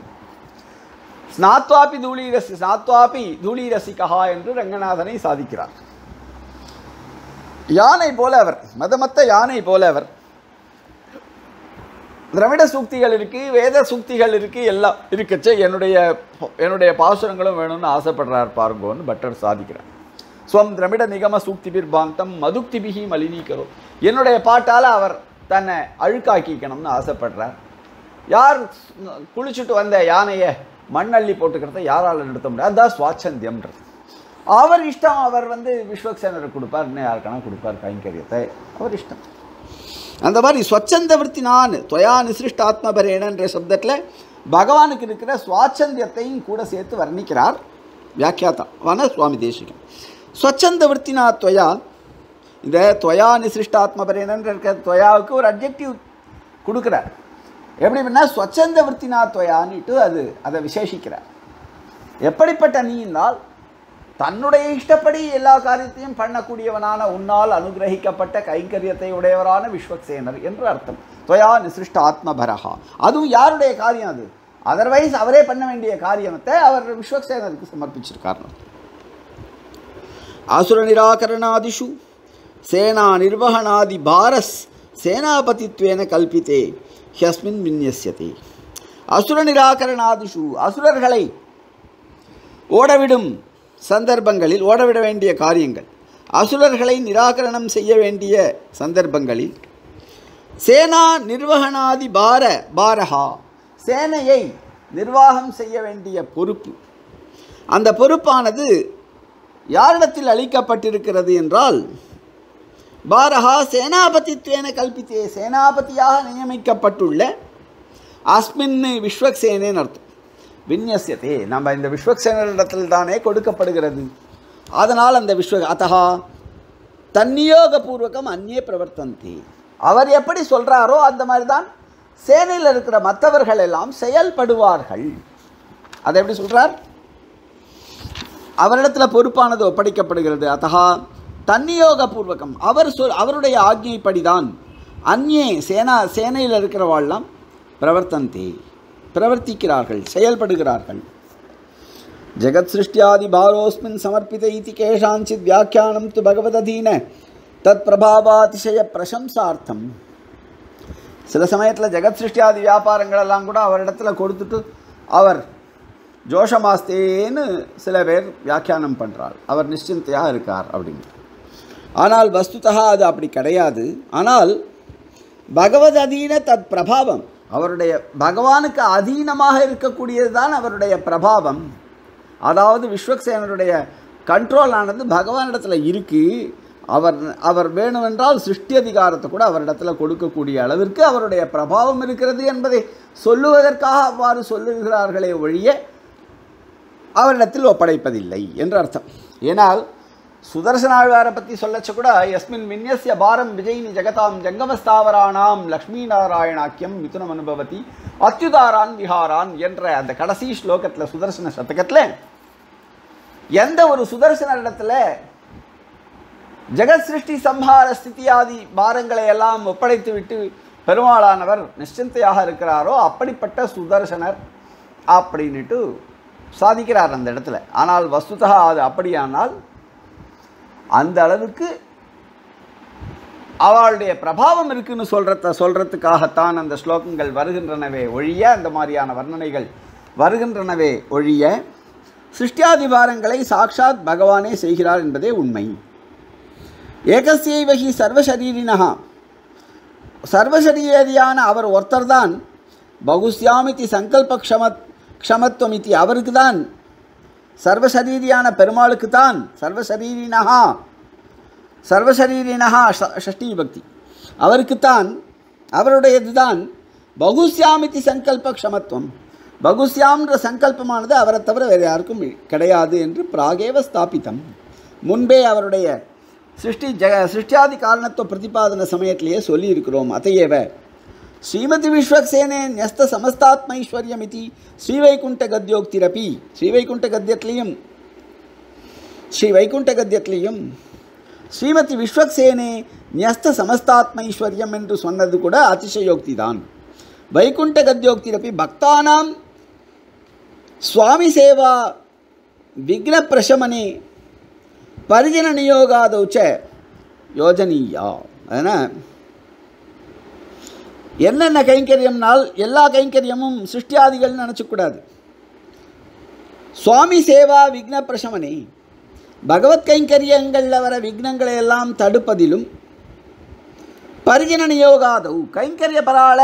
ஸ்நாத்வாபி தூளீரசி ஸ்நாத்வாபி தூளீரசிகா என்று ரங்கநாதனை சாதிக்கிறார். யானை போல அவர் மதமத்த யானை போல அவர் திராவிட சூக்திகள் இருக்குது வேத சூக்திகள் இருக்குது எல்லாம் இருக்குச்சே என்னுடைய என்னுடைய பாசுரங்களும் வேணும்னு ஆசைப்படுறார் பாருங்கோன்னு பட்டர் சாதிக்கிறார். ஸ்வம் திரமிட நிகம சூக்திபிர் பாந்தம் மதுக்திபிகி மலினீக்கரோ என்னுடைய பாட்டால் அவர் தன்னை அழுக்காக்கிக்கணும்னு ஆசைப்படுறார். யார் குளிச்சுட்டு வந்த யானையை மண்ணள்ளி போட்டுக்கிறத யாரால் நிறுத்த முடியாது. அதுதான் சுவாச்சந்தியம்ன்றது. அவர் இஷ்டம் அவர் வந்து விஸ்வக்சேனருக்கு கொடுப்பார் இன்னும் யாருக்கான கொடுப்பார் கைங்கரியத்தை. அவர் இஷ்டம். அந்த மாதிரி ஸ்வச்சந்த விற்பி நான் துவயா நிசிருஷ்டாத்மபரேனன்ற சப்தத்தில் பகவானுக்கு இருக்கிற சுவாச்சந்தியத்தையும் கூட சேர்த்து வர்ணிக்கிறார். வியாக்கியாத்தா. சுவாமி தேசிகன். ஸ்வச்சந்த விற்த்தினா துவயா? இந்த துவயா நிசிருஷ்டாத்மபரேனன்ற இருக்கிற துவயாவுக்கு ஒரு அப்ஜெக்டிவ் கொடுக்குறார். எப்படி பண்ணால் ஸ்வச்சந்த விற்த்தினா துவயான்னுட்டு அது அதை விசேஷிக்கிறார். எப்படிப்பட்ட நீனால் தன்னுடைய இஷ்டப்படி எல்லா காரியத்தையும் பண்ணக்கூடியவனான உன்னால் அனுகிரகிக்கப்பட்ட கைங்கரியத்தை உடையவரான விஸ்வக்சேனர் என்று அர்த்தம். துவயா நிசிருஷ்ட ஆத்மபரகா அதுவும் யாருடைய காரியம் அது? அதர்வைஸ் அவரே பண்ண வேண்டிய காரியத்தை அவர் விஸ்வக்சேனருக்கு சமர்ப்பிச்சிருக்கார். அசுர நிராகரணாதிஷு சேனா நிர்வகணாதி பாரஸ் சேனாபதித்வேன கல்பித்தே ஹியஸ்மின் விநியசியதே அசுர நிராகரணாதிஷு அசுரர்களை ஓடவிடும். சந்தர்ப்பங்களில் ஓடவிட வேண்டிய காரியங்கள். அசுரர்களை நிராகரணம் செய்ய வேண்டிய சந்தர்ப்பங்களில் சேனா நிர்வகணாதி பார பாரஹா சேனையை நிர்வாகம் செய்ய வேண்டிய பொறுப்பு. அந்த பொறுப்பானது யாரிடத்தில் அளிக்கப்பட்டிருக்கிறது என்றால் பாரஹா சேனாபதித்வேன கல்பித்தே சேனாபதியாக நியமிக்கப்பட்டுள்ள அஸ்மின் விஸ்வக்சேனேன்னு அர்த்தம். விநியசியதே. நம்ம இந்த விஸ்வக்சேனரிடத்தில் தானே கொடுக்கப்படுகிறது. அதனால் அந்த விஸ்வ அத்தகா தன்னியோகபூர்வகம் அந்நியே பிரவர்த்தந்தி. அவர் எப்படி சொல்கிறாரோ அந்த மாதிரி தான் சேனையில் இருக்கிற மற்றவர்கள் எல்லாம் செயல்படுவார்கள். அதை எப்படி சொல்கிறார் அவரிடத்தில் பொறுப்பானது ஒப்படைக்கப்படுகிறது. அத்தகா தன்னியோகபூர்வகம். அவர் சொல் அவருடைய ஆக்ஞைப்படிதான் அந்நே சேனா சேனையில் இருக்கிறவாள்லாம் பிரவர்த்தந்தி. பிரவர்த்திக்கிறார்கள் செயல்படுகிறார்கள். ஜெகத் சிருஷ்டியாதி பாரோஸ்மின் சமர்ப்பித இதி கேஷாஞ்சித் வியாக்கியானம் து பகவததீன தத் பிரபாவாதிசய பிரசம்சார்த்தம். சில சமயத்தில் ஜெகத் சிருஷ்டியாதி வியாபாரங்களெல்லாம் கூட அவரிடத்துல கொடுத்துட்டு அவர் ஜோஷமாஸ்தேன்னு சில பேர் வியாக்கியானம் பண்ணுறார் அவர் நிশ্চিந்தையாக இருக்கார் அப்படின்னு. ஆனால் வஸ்துதா அது அப்படி கிடையாது. ஆனால் பகவத் அதீன தத் பிரபாவம் அவருடைய பகவானுக்கு அதீனமாக இருக்கக்கூடியது தான் அவருடைய பிரபாவம். அதாவது விஸ்வக்சேனருடைய கண்ட்ரோல் ஆனது பகவானிடத்தில் இருக்குது அவர் அவர் வேணுமென்றால் சிருஷ்டி அதிகாரத்தை கூட அவரிடத்தில் கொடுக்கக்கூடிய அளவிற்கு அவருடைய பிரபாவம் இருக்கிறது என்பதை சொல்லுவதற்காக அவ்வாறு சொல்லுகிறார்களே ஒழிய அவரிடத்தில் ஒப்படைப்பதில்லை என்று அர்த்தம். ஏனால் சுதர்சனாழ்வாரை பற்றி சொல்லச்ச கூட எஸ்மின் விநியசிய பாரம் விஜயினி ஜெகதாம் ஜங்கமஸ்தாவரானாம் லக்ஷ்மி நாராயணாக்கியம் மிதுனம் அனுபவதி அத்யுதாரான் விஹாரான் என்ற அந்த கடைசி ஸ்லோகத்தில் சுதர்சன சதகத்தில் எந்த ஒரு சுதர்சனரிடத்துல ஜெகத் சிருஷ்டி சம்ஹார ஸ்திதியாதி பாரங்களை எல்லாம் ஒப்படைத்து விட்டு பெருமாளானவர் நிশ্চিந்தையாக இருக்கிறாரோ அப்படிப்பட்ட சுதர்சனர் அப்படின்னுட்டு சாதிக்கிறார் அந்த இடத்துல. ஆனால் வஸ்துதா அது அப்படியானால் அந்த அளவுக்கு அவளுடைய பிரபாவம் இருக்குன்னு சொல்கிறத சொல்கிறதுக்காகத்தான் அந்த ஸ்லோகங்கள் வருகின்றனவே ஒழிய அந்த மாதிரியான வர்ணனைகள் வருகின்றனவே ஒழிய சிருஷ்டியாதிபாரங்களை சாக்ஷாத் பகவானே செய்கிறார் என்பதே உண்மை. ஏகசைவகி சர்வசரீரினகா சர்வசரீரியான அவர் ஒருத்தர் தான் பகுஸ்யாமிதி சங்கல்ப க்ஷமத் க்ஷமத்துவமிதி அவருக்கு தான் சர்வசரீரியான பெருமாளுக்கு தான் சர்வசரீரினஹா சர்வசரீரினஹா ஷ- ஷஷ்டி பக்தி. அவருக்குத்தான் அவருடையது தான் பகுஸ்யாமிதி சங்கல்ப க்ஷமத்துவம் பகுஸ்யாம்ன்ற சங்கல்பமானது அவரை தவிர வேறு யாருக்கும் கிடையாது என்று பிராகேவ ஸ்தாபித்தம். முன்பே அவருடைய சிருஷ்டி ஜ சிருஷ்டியாதி காரணத்துவ பிரதிபாதன சமயத்திலேயே சொல்லியிருக்கிறோம். அதையேவ ஸ்ரீமதி விஸ்வக்சேனே ன்யஸ்த சமஸ்தாத்மைஸ்வர்யம் இது ஸ்ரீவைகுண்ட கத்யோக்திரப்பி ஸ்ரீவைகுண்ட கத்தியத்திலையும் ஸ்ரீ வைகுண்ட கத்தியத்திலையும் ஸ்ரீமதி விஸ்வக்சேனே ன்யஸ்த சமஸ்தாத்மைஸ்வர்யம் என்று சொன்னது கூட அதிசயோக்தி தான் வைகுண்ட கத்யோக்திரப்பி பக்தானாம் சுவாமி சேவா விக்ன பிரசமனே பரிஜன நியோகாதௌ ச யோஜனீயா அதனால் என்னென்ன கைங்கரியம்னால் எல்லா கைங்கரியமும் சிருஷ்டியாதிகள்னு நினச்சக்கூடாது. சுவாமி சேவா விக்ன பிரசமனி பகவத் கைங்கரியங்களில் வர விக்னங்களை எல்லாம் தடுப்பதிலும் பரிஜன நியோகாதவு கைங்கரிய பரால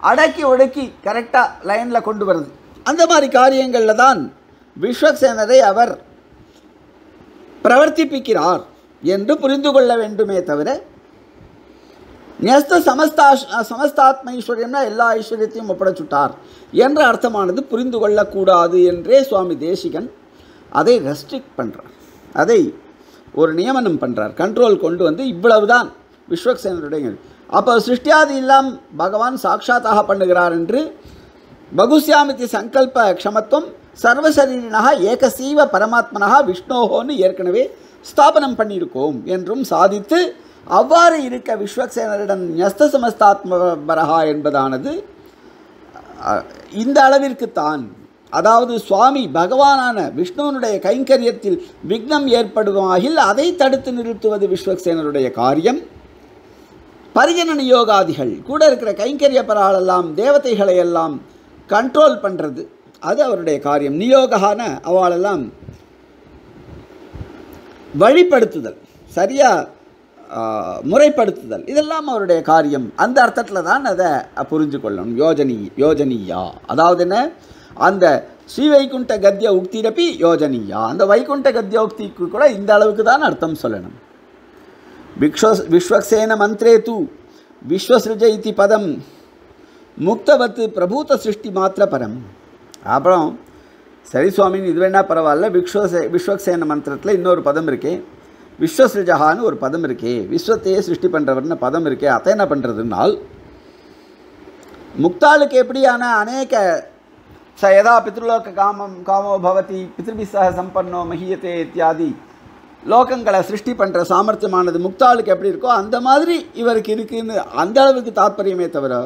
அடக்கி ஒடுக்கி கரெக்டாக லைனில் கொண்டு வருது அந்த மாதிரி காரியங்களில் தான் விஸ்வசேனரை அவர் பிரவர்த்திப்பிக்கிறார் என்று புரிந்து கொள்ள வேண்டுமே தவிர நியஸ்த சமஸ்தா சமஸ்தாத்ம ஐஸ்வர்யம்னா எல்லா ஐஸ்வர்யத்தையும் ஒப்படைச்சுட்டார் என்ற அர்த்தமானது புரிந்து கொள்ளக்கூடாது என்றே சுவாமி தேசிகன் அதை ரெஸ்ட்ரிக்ட் பண்ணுறார் அதை ஒரு நியமனம் பண்ணுறார் கண்ட்ரோல் கொண்டு வந்து இவ்வளவுதான் விஸ்வக்சேனருடைய அப்போ சிருஷ்டியாதி இல்லாம் பகவான் சாட்சாத்தாக பண்ணுகிறார் என்று பகுஸ்யாமித்தி சங்கல்ப க்ஷமத்துவம் சர்வசரீரினக ஏகசீவ பரமாத்மனாக விஷ்ணோகோன்னு ஏற்கனவே ஸ்தாபனம் பண்ணியிருக்கோம் என்றும் சாதித்து அவ்வாறு இருக்க விஸ்வக்சேனரிடம் ஞஸ்த சமஸ்தாத்மபரகா என்பதானது இந்த அளவிற்கு தான் அதாவது சுவாமி பகவானான விஷ்ணுவனுடைய கைங்கரியத்தில் விக்னம் ஏற்படுமாகில் அதை தடுத்து நிறுத்துவது விஸ்வக்சேனருடைய காரியம். பரிஜன நியோகாதிகள் கூட இருக்கிற கைங்கரிய பராளெல்லாம் தேவதைகளை எல்லாம் கண்ட்ரோல் பண்ணுறது அது அவருடைய காரியம். நியோகான அவளெல்லாம் வழிப்படுத்துதல். சரியாக முறைப்படுத்துதல். இதெல்லாம் அவருடைய காரியம். அந்த அர்த்தத்தில் தான் அதை புரிஞ்சு கொள்ளணும். யோஜனி யோஜனியா. அதாவது என்ன? அந்த ஸ்ரீவைகுண்ட கத்திய உக்திரப்பி யோஜனியா. அந்த வைகுண்ட கத்திய உக்திக்கு கூட இந்த அளவுக்கு தான் அர்த்தம் சொல்லணும். விஸ்வ விஸ்வக்சேன மந்திரே தூ விஸ்வசிருஜ இத்தி பதம் முக்தவத்து பிரபூத சிருஷ்டி மாத்திர பரம். அப்புறம் சரி சுவாமின்னு இது வேணால் பரவாயில்ல விஸ்வசே விஸ்வக்சேன மந்திரத்தில் இன்னொரு பதம் இருக்கேன் விஸ்வசிருஜகான்னு ஒரு பதம் இருக்கே. விஸ்வத்தையே சிருஷ்டி பண்ணுறவர்னு பதம் இருக்கே. அதை என்ன பண்ணுறதுனால் முக்தாளுக்கு எப்படியான அநேக ச எதா பித்ருலோக காமம் காமோ பவதி பித்ருபிசக சம்பன்னோ மகியத்தே இத்தியாதி லோகங்களை சிருஷ்டி பண்ணுற சாமர்த்தியமானது முக்தாளுக்கு எப்படி இருக்கோ அந்த மாதிரி இவருக்கு இருக்குன்னு அந்த அளவுக்கு தாற்பயமே தவிர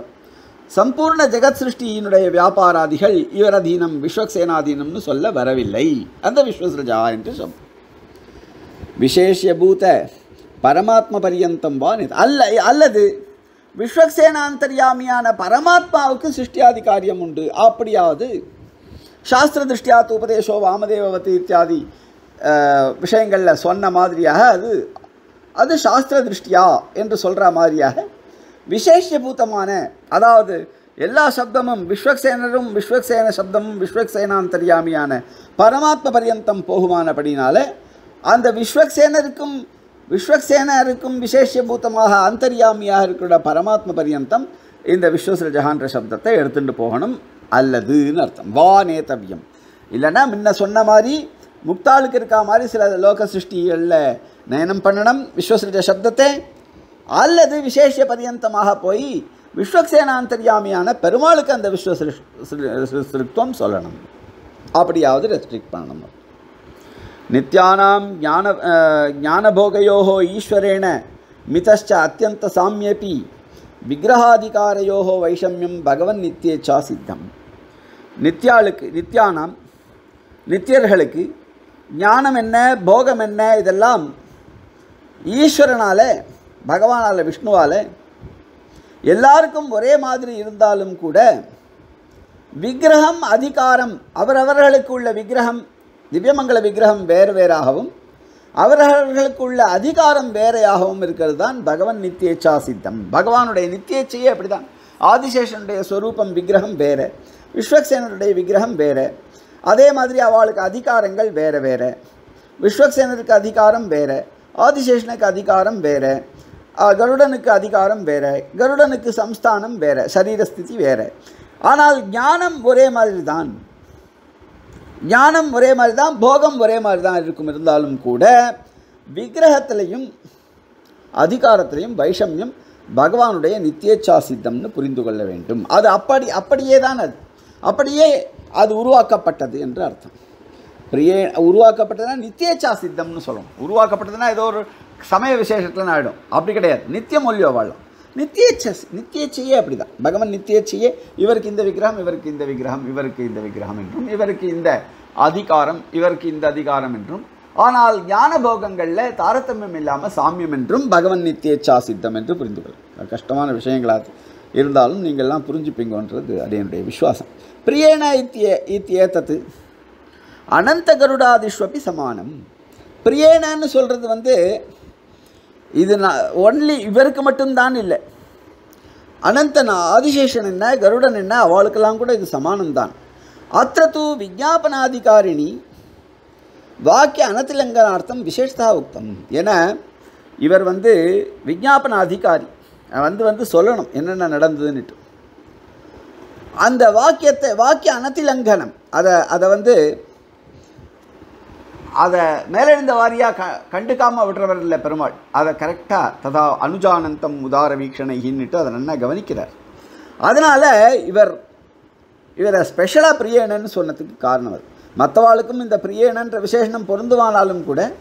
சம்பூர்ண ஜெகத் சிருஷ்டியினுடைய வியாபாராதிகள் இவர் அதீனம் விஸ்வக்சேனாதீனம்னு சொல்ல வரவில்லை. அந்த விஸ்வசிரஜா என்று சொல் விசேஷபூத பரமாத்ம பரியந்தம் வான் அல்ல அல்லது விஸ்வக்சேனாந்தர்யாமியான பரமாத்மாவுக்கு சிருஷ்டியாதி காரியம் உண்டு அப்படியாவது சாஸ்திர திருஷ்டியாத் உபதேசோ வாமதேவவதி இத்தியாதி விஷயங்களில் சொன்ன மாதிரியாக அது அது சாஸ்திர திருஷ்டியா என்று சொல்கிற மாதிரியாக விசேஷபூதமான அதாவது எல்லா சப்தமும் விஸ்வக்சேனரும் விஸ்வக்சேன சப்தமும் விஸ்வக்சேனாந்தர்யாமியான பரமாத்ம பரியந்தம் போகுமானபடினால அந்த விஸ்வக்சேனருக்கும் விஸ்வக்சேனருக்கும் விசேஷபூத்தமாக அந்தர்யாமியாக இருக்கிற பரமாத்ம பரியந்தம் இந்த விஸ்வசிரஜகான்ற சப்தத்தை எடுத்துட்டு போகணும். அல்லதுன்னு அர்த்தம். வா நேத்தவியம் இல்லைன்னா முன்ன சொன்ன மாதிரி முக்தாளுக்கு இருக்கா மாதிரி சில லோக சிருஷ்டிகளில் நயனம் பண்ணணும் விஸ்வசிருஜ சப்தத்தை. அல்லது விசேஷ பரியந்தமாக போய் விஸ்வக்சேனாந்தர்யாமியான பெருமாளுக்கு அந்த விஸ்வ சிருத்துவம் சொல்லணும். அப்படியாவது ரெஸ்ட்ரிக்ட் பண்ணணும். நித்யானாம் ஞான ஞானபோகையோ ஈஸ்வரேண மிதச்ச அத்தியந்த சாமியப்பி விக்கிரகாதிகாரையோ வைஷமியம் பகவன் நித்தியேச்சா சித்தம். நித்யாளுக்கு நித்யானாம் நித்தியர்களுக்கு ஞானம் என்ன போகம் என்ன இதெல்லாம் ஈஸ்வரனால் பகவானால் விஷ்ணுவால் எல்லாருக்கும் ஒரே மாதிரி இருந்தாலும் கூட விக்கிரகம் அதிகாரம் அவரவர்களுக்கு உள்ள விக்கிரகம் திவ்யமங்கல விக்கிரகம் வேறு வேறாகவும் அவரவர்களுக்கு உள்ள அதிகாரம் வேறையாகவும் இருக்கிறது தான் பகவன் நித்தியச்சா சித்தம். பகவானுடைய நித்தியேச்சையே அப்படிதான். ஆதிசேஷனுடைய ஸ்வரூபம் விக்கிரகம் வேறு விஸ்வக்சேனருடைய விக்கிரகம் வேறு அதே மாதிரி அவளுக்கு அதிகாரங்கள் வேறு வேறு விஸ்வக்சேனருக்கு அதிகாரம் வேறு ஆதிசேஷனுக்கு அதிகாரம் வேறு கருடனுக்கு அதிகாரம் வேறு கருடனுக்கு சம்ஸ்தானம் வேறு சரீரஸ்திதி வேறு. ஆனால் ஞானம் ஒரே மாதிரி தான் ஞானம் ஒரே மாதிரி தான் போகம் ஒரே மாதிரி தான் இருக்கும் இருந்தாலும் கூட விக்கிரகத்திலையும் அதிகாரத்திலையும் வைஷமியம் பகவானுடைய நித்தியச்சா சித்தம்னு புரிந்து கொள்ள வேண்டும். அது அப்படி அப்படியே தான் அது. அப்படியே அது உருவாக்கப்பட்டது என்று அர்த்தம். பிரியே உருவாக்கப்பட்டதுன்னா நித்தியச்சா சித்தம்னு சொல்லணும். உருவாக்கப்பட்டதுன்னா ஏதோ ஒரு சமய விசேஷத்தில் ஆகிடும் அப்படி கிடையாது. நித்தியம் ஒல்லியோ வாழும் நித்தியேச்ச நித்தியேச்சையே அப்படிதான். பகவான் நித்தியச்சியே இவருக்கு இந்த விக்கிரகம் இவருக்கு இந்த விக்கிரகம் இவருக்கு இந்த விக்கிரகம் என்றும் இவருக்கு இந்த அதிகாரம் இவருக்கு இந்த அதிகாரம் என்றும். ஆனால் ஞான போகங்களில் தாரதமியம் இல்லாமல் சாமியம் என்றும் பகவன் நித்தியச்சா சித்தம் என்று புரிந்து கொள்ளும் கஷ்டமான விஷயங்களாது இருந்தாலும் நீங்கள்லாம் புரிஞ்சுப்பீங்கன்றது அது என்னுடைய விசுவாசம். பிரியேண இத்திய இத்தியேத்தத்து அனந்த கருடாதிஷ்வபி சமானம். பிரியேனன்னு சொல்கிறது வந்து இது நான் ஒன்லி இவருக்கு மட்டும்தான் இல்லை. அனந்தன் ஆதிசேஷன் என்ன கருடன் என்ன அவளுக்கெல்லாம் கூட இது சமானம்தான். அத்த விஜாபனாதிகாரிணி வாக்கிய அனத்திலங்கனார்த்தம் விசேஷதா உக்தம் என இவர் வந்து விஜாபன அதிகாரி வந்து வந்து சொல்லணும் என்னென்ன நடந்ததுன்னுட்டு. அந்த வாக்கியத்தை வாக்கிய அனத்திலங்கனம் அதை அதை வந்து அதை மேலெழுந்த வாரியாக க கண்டுக்காமல் விடுறவர் இல்லை பெருமாள். அதை கரெக்டாக ததா அனுஜானந்தம் உதார வீக்ஷணைகின்னுட்டு அதை நல்லா கவனிக்கிறார். அதனால் இவர் இவரை ஸ்பெஷலாக பிரியேனன்னு சொன்னதுக்கு காரணம் அது. மற்றவாளுக்கும் இந்த பிரியேனன்ற விசேஷனம் பொருந்துவானாலும் கூட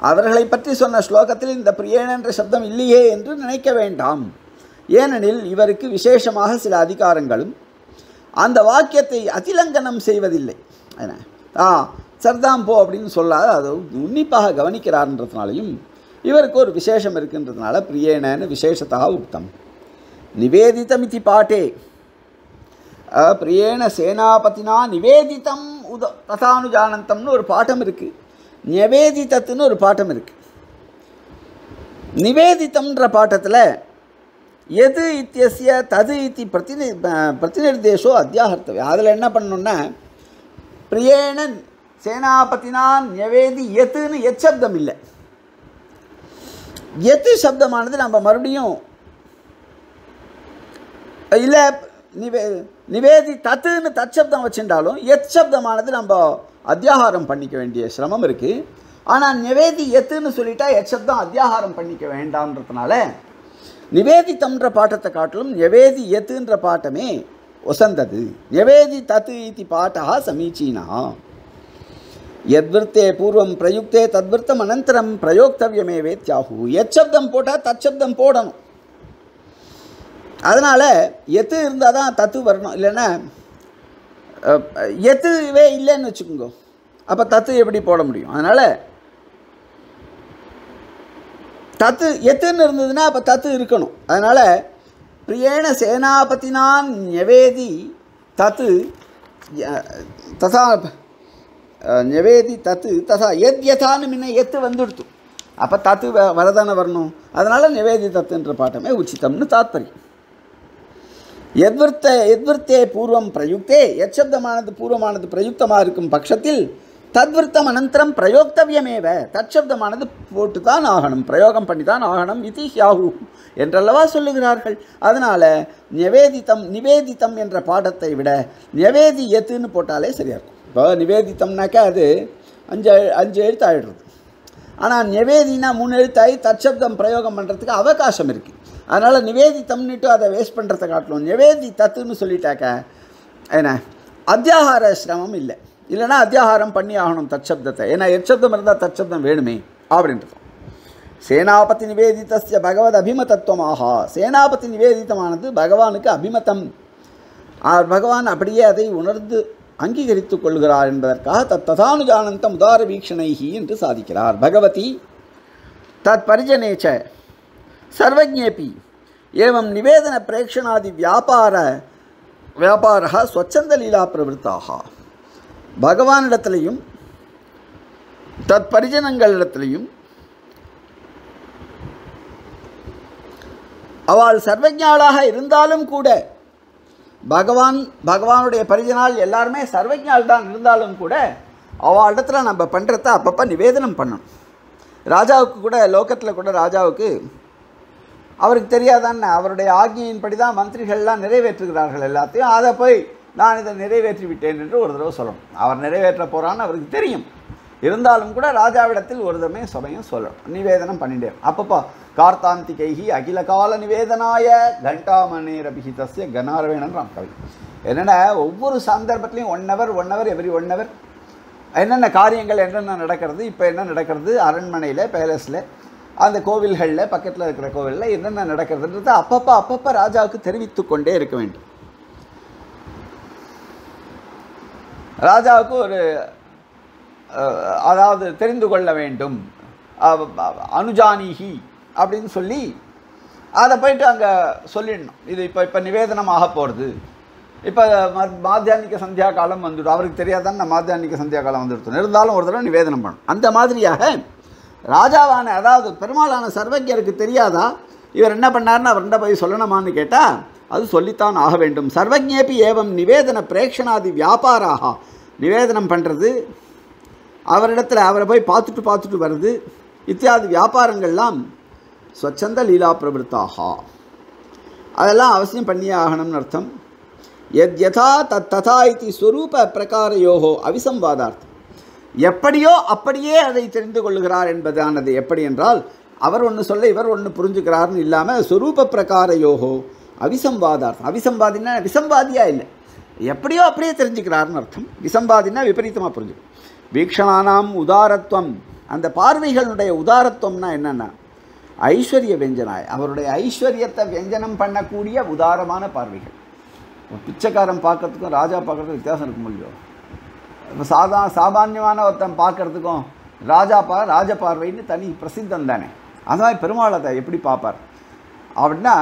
அவர்களை பற்றி சொன்ன ஸ்லோகத்தில் இந்த பிரியேனன்ற சப்தம் இல்லையே என்று நினைக்க வேண்டாம். ஏனெனில் இவருக்கு விசேஷமாக சில அதிகாரங்களும் அந்த வாக்கியத்தை அதிலங்கனம் செய்வதில்லை. என்ன? ஆ சர்தாம் போ அப்படின்னு சொல்லாத அதை உன்னிப்பாக கவனிக்கிறார்ன்றதுனாலையும் இவருக்கு ஒரு விசேஷம் இருக்குன்றதுனால பிரியேனன்னு விசேஷத்தாக உக்தம் நிவேதிதமிதி பாட்டே. பிரியேண சேனாபதினா நிவேதிதம் உத ததானுஜானந்தம்னு ஒரு பாட்டம் இருக்குது நிவேதிதத்துன்னு ஒரு பாட்டம் இருக்குது நிவேதிதம்ன்ற பாட்டத்தில் எது இத்தியசிய தது இத்தி பிரதிநி பிரதிநிர்தேசோ அத்தியாகர்த்தவியம் அதில் என்ன பண்ணணுன்னா பிரியேண சேனாபதினா நிவேதி எத்துன்னு எச்சப்தம் இல்லை எத்து சப்தமானது நம்ம மறுபடியும் இல்லை நிவே நிவேதி தத்துன்னு தற்சப்தம் வச்சுட்டாலும் எத் சப்தமானது நம்ம அத்தியாகாரம் பண்ணிக்க வேண்டிய சிரமம் இருக்குது ஆனால் நிவேதி எத்துன்னு சொல்லிட்டா எச்சப்தம் அத்தியாகாரம் பண்ணிக்க வேண்டாம்ன்றதுனால நிவேதித்தம்ன்ற பாட்டத்தை காட்டிலும் நிவேதி எத்துன்ற பாட்டமே ஒசந்தது. நிவேதி தத்து இத்தி பாட்டா சமீச்சீனா. எத்விருத்தே பூர்வம் பிரயுக்தே தத்விருத்தம் அனந்தரம் பிரயோக்தவியமே வேத்யாகு. எச்சப்தம் போட்டால் தச்சப்தம் போடணும். அதனால் எத்து இருந்தால் தான் தத்து வரணும். இல்லைன்னா எத்துவே இல்லைன்னு வச்சுக்கோங்க. அப்போ தத்து எப்படி போட முடியும்? அதனால் தத்து எத்துன்னு இருந்ததுன்னா அப்போ தத்து இருக்கணும். அதனால் பிரியேண சேனாபதினான் நிவேதி தத்து ய- ததா நிவேதி தத்து ததா எத் யதான்னு முன்ன எத்து வந்துடுத்து அப்போ தத்து வ- வரதானே வரணும் அதனால் நிவேதி தத்துன்ற பாட்டமே உச்சிதம்னு தாத்பரியம் எத்விருத்த எத்விருத்தே பூர்வம் பிரயுக்தே எச்சப்தமானது பூர்வமானது பிரயுக்தமாக இருக்கும் பட்சத்தில் தத்விருத்தம் அனந்தரம் பிரயோக்தவியமேவ தற்சப்தமானது போட்டு தான் ஆகணும் பிரயோகம் பண்ணி தான் ஆகணும் இது யாகு என்றல்லவா சொல்லுகிறார்கள். அதனால் நிவேதித்தம் நிவேதித்தம் என்ற பாடத்தை விட நிவேதி எத்துன்னு போட்டாலே சரியாக இருக்கும் இப்போ நிவேதித்தம்னாக்கா அது அஞ்சு அஞ்சு எழுத்து ஆகிடுறது ஆனால் நிவேதினா மூணு எழுத்தாகி தற்சப்தம் பிரயோகம் பண்ணுறதுக்கு அவகாசம் இருக்குது அதனால் நிவேதித்தம்னுட்டு அதை வேஸ்ட் பண்ணுறதை காட்டணும். நிவேதி தத்துன்னு சொல்லிட்டாக்க என்ன? அத்தியாகார சிரமம் இல்லை. இல்லைன்னா அத்தியாகாரம் பண்ணி ஆகணும் தற்சப்தத்தை. ஏன்னா எச்சப்தம் இருந்தால் தற்சப்தம் வேணுமே அப்படின்றது. சேனாபதி நிவேதித்தஸ்ய பகவத் அபிமதத்துவமாக. சேனாபதி நிவேதித்தமானது பகவானுக்கு அபிமதம். பகவான் அப்படியே அதை உணர்ந்து அங்கீகரித்துக் கொள்கிறார் என்பதற்காக தத் ததானுஜானந்தம் உதார வீக்ஷணைகி என்று சாதிக்கிறார். பகவதி தத் பரிஜனேச்ச சர்வஜேபி ஏவம் நிவேதன பிரேக்ஷணாதி வியாபார வியாபாரா ஸ்வச்சந்த லீலா பிரவருத்தாக பகவானிடத்திலையும் தத் பரிஜனங்களிடத்திலையும் அவள் சர்வஜாளாக இருந்தாலும் கூட பகவான் பகவானுடைய பரிஜனால் எல்லாருமே சர்வஜால் தான் இருந்தாலும் கூட அவள் இடத்துல நம்ம பண்ணுறத அப்பப்போ நிவேதனம் பண்ணணும். ராஜாவுக்கு கூட லோகத்தில் கூட ராஜாவுக்கு அவருக்கு தெரியாதான்னு அவருடைய ஆக்ஞையின்படி தான் மந்திரிகள்லாம் நிறைவேற்றுகிறார்கள் எல்லாத்தையும் அதை போய் நான் இதை நிறைவேற்றி விட்டேன் என்று ஒரு தடவை சொல்லணும். அவர் நிறைவேற்ற போகிறான்னு அவருக்கு தெரியும். இருந்தாலும் கூட ராஜாவிடத்தில் ஒரு தடவை சமயம் சொல்லணும். நிவேதனம் பண்ணிட்டே அப்பப்போ கார்த்தாந்திகைகி அகில கால நிவேதனாய கண்டாமணேரபிஹிதஸ்ய கனாரவேணன்றான் கவி. என்னென்ன ஒவ்வொரு சந்தர்ப்பத்திலையும் one hour one hour every one hour என்னென்ன காரியங்கள் என்னென்ன நடக்கிறது இப்போ என்ன நடக்கிறது அரண்மனையில் பேலஸில் அந்த கோவில்களில் பக்கத்தில் இருக்கிற கோவிலில் என்னென்ன நடக்கிறதுன்றது அப்பப்போ அப்பப்போ ராஜாவுக்கு தெரிவித்து கொண்டே இருக்க வேண்டும். ராஜாவுக்கு ஒரு அதாவது தெரிந்து கொள்ள வேண்டும். அனுஜானிகி அனுஜானிஹி அப்படின்னு சொல்லி அதை போயிட்டு அங்கே சொல்லிடணும். இது இப்போ இப்போ நிவேதனம் போகிறது இப்போ மாத்தியானிக்க சந்தியா காலம் வந்துடும். அவருக்கு தெரியாதான் நான் மாத்தியானிக்க சந்தியா காலம் வந்துடுத்தோம் இருந்தாலும் ஒரு தடவை நிவேதனம் பண்ணணும். அந்த மாதிரியாக ராஜாவான அதாவது பெருமாளான சர்வஜருக்கு தெரியாதா? இவர் என்ன பண்ணாருன்னு அவர்கிட்ட போய் சொல்லணுமான்னு கேட்டால் அது சொல்லித்தான் ஆக வேண்டும். சர்வஜேபி ஏவம் நிவேதன பிரேக்ஷனாதி வியாபாராக. நிவேதனம் பண்ணுறது அவரிடத்தில் அவரை போய் பார்த்துட்டு பார்த்துட்டு வருது இத்தியாதி வியாபாரங்கள்லாம் ஸ்வச்சந்த லீலா பிரவருத்தாக. அதெல்லாம் அவசியம் பண்ணியே ஆகணும்னு அர்த்தம். எத் யதா தத் ததா இது ஸ்வரூப பிரகாரயோகோ அவிசம்வாதார்த்தம். எப்படியோ அப்படியே அதை தெரிந்து கொள்கிறார் என்பதானது. எப்படி என்றால் அவர் ஒன்று சொல்ல இவர் ஒன்று புரிஞ்சுக்கிறார்னு இல்லாமல் ஸ்வரூப பிரகாரயோகோ அவிசம்வாதார்த்தம். அவிசம்பாதினா விசம்பாதியாக இல்லை? எப்படியோ அப்படியே தெரிஞ்சுக்கிறார்னு அர்த்தம். விசம்பாதினா விபரீதமாக புரிஞ்சுக்கணும். வீக்ஷணானாம் உதாரத்துவம் அந்த பார்வைகளுடைய உதாரத்துவம்னா என்னென்னா ஐஸ்வர்ய வெஞ்சனாய் அவருடைய ஐஸ்வர்யத்தை வெஞ்சனம் பண்ணக்கூடிய உதாரமான பார்வைகள். பிச்சைக்காரன் பார்க்கறதுக்கும் ராஜா பார்க்கறதுக்கும் வித்தியாசம் இருக்கும் இல்லையோ? இப்போ சாதா சாமானியமான ஒருத்தன் பார்க்கறதுக்கும் ராஜா பா ராஜ பார்வைன்னு தனி பிரசித்தம் தானே. அதான் பெருமாள் அதை எப்படி பார்ப்பார்? அப்படின்னா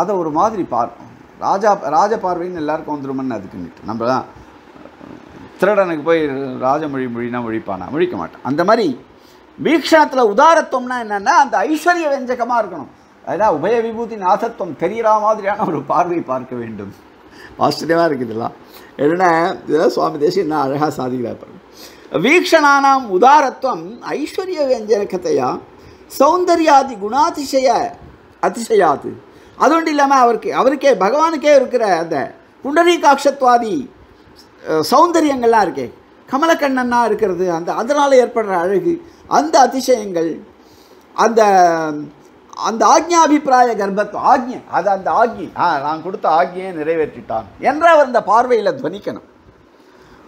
அதை ஒரு மாதிரி பார்ப்போம் ராஜா ராஜ பார்வைன்னு எல்லாருக்கும் வந்துருமன்னு அதுக்குன்னுட்டு நம்ம தான் திருடனுக்கு போய் ராஜமொழி மொழினா மொழிப்பானா மொழிக்க மாட்டான். அந்த மாதிரி வீக்ஷணத்தில் உதாரத்துவம்னா என்னென்னா அந்த ஐஸ்வர்ய வெஞ்சகமாக இருக்கணும். அதனால் உபய விபூதி நாசத்துவம் தெரிகிற மாதிரியான ஒரு பார்வை பார்க்க வேண்டும். ஆச்சரியமாக இருக்குது இதெல்லாம் என்னென்னா இதெல்லாம் சுவாமி தேசியம் என்ன அழகாக சாதிக்கிறார் பாருங்க. வீக்ஷணானாம் உதாரத்துவம் ஐஸ்வர்ய வெஞ்சகத்தையா? சௌந்தர்யாதி குணாதிசய அதிசயாது. அது ஒன்றும் இல்லாமல் அவருக்கு அவருக்கே பகவானுக்கே இருக்கிற அந்த புண்டரீகாட்சத்வாதி சௌந்தரியங்கள்லாம் இருக்கே. கமலக்கண்ணன்னா இருக்கிறது அந்த அதனால் ஏற்படுற அழகு அந்த அதிசயங்கள் அந்த அந்த ஆக்ஞாபிப்பிராய கர்ப்பத்து ஆக்ஞை அது அந்த ஆக்ஞை. ஆ நான் கொடுத்த ஆக்ஞையை நிறைவேற்றிட்டான் என்ற அவர் அந்த பார்வையில் துவனிக்கணும்.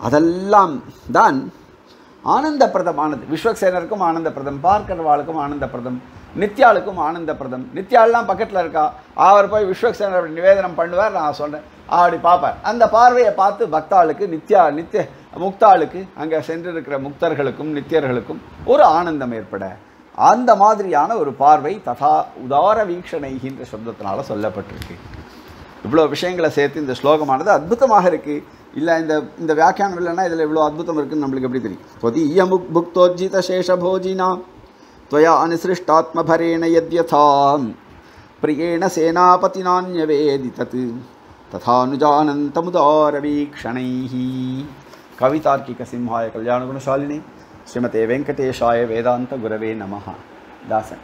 அதெல்லாம் தான் ஆனந்தப்பிரதமானது. விஸ்வக்சேனருக்கும் ஆனந்தப்பிரதம் பார்க்கர்வாளுக்கும் ஆனந்தப்பிரதம் நித்யாளுக்கும் ஆனந்தப்பிரதம். நித்யாலெலாம் பக்கத்தில் இருக்கா? அவர் போய் விஸ்வக்சேனர் நிவேதனம் பண்ணுவார் நான் சொல்கிறேன் அப்படி பார்ப்பார் அந்த பார்வையை பார்த்து பக்தாளுக்கு நித்யா நித்திய முக்தாளுக்கு அங்கே சென்றிருக்கிற முக்தர்களுக்கும் நித்தியர்களுக்கும் ஒரு ஆனந்தம் ஏற்பட அந்த மாதிரியான ஒரு பார்வை ததா உதார வீக்ஷணைகின்ற சப்தத்தினால சொல்லப்பட்டிருக்கு இவ்வளோ விஷயங்களை சேர்த்து இந்த ஸ்லோகமானது அற்புதமாக இருக்குது இல்லை இந்த இந்த வியாக்கியானம் இல்லைன்னா இதில் இவ்வளோ அற்புதம் இருக்குன்னு நம்மளுக்கு எப்படி தெரியும் त्वदीय मुक् भुक्तोज्जित शेषभोजिना त्वया अनुसृष्टात्मभरेण यद्यथा प्रियेण सेनापतिनान्यवेदितत् तथानुजानन्तमुदारवीक्षणैः कवितार्किकसिंहाय कल्याणगुणशालिनी श्रीमते वेङ्कटेशाय वेदान्तगुरवे नमः दासन्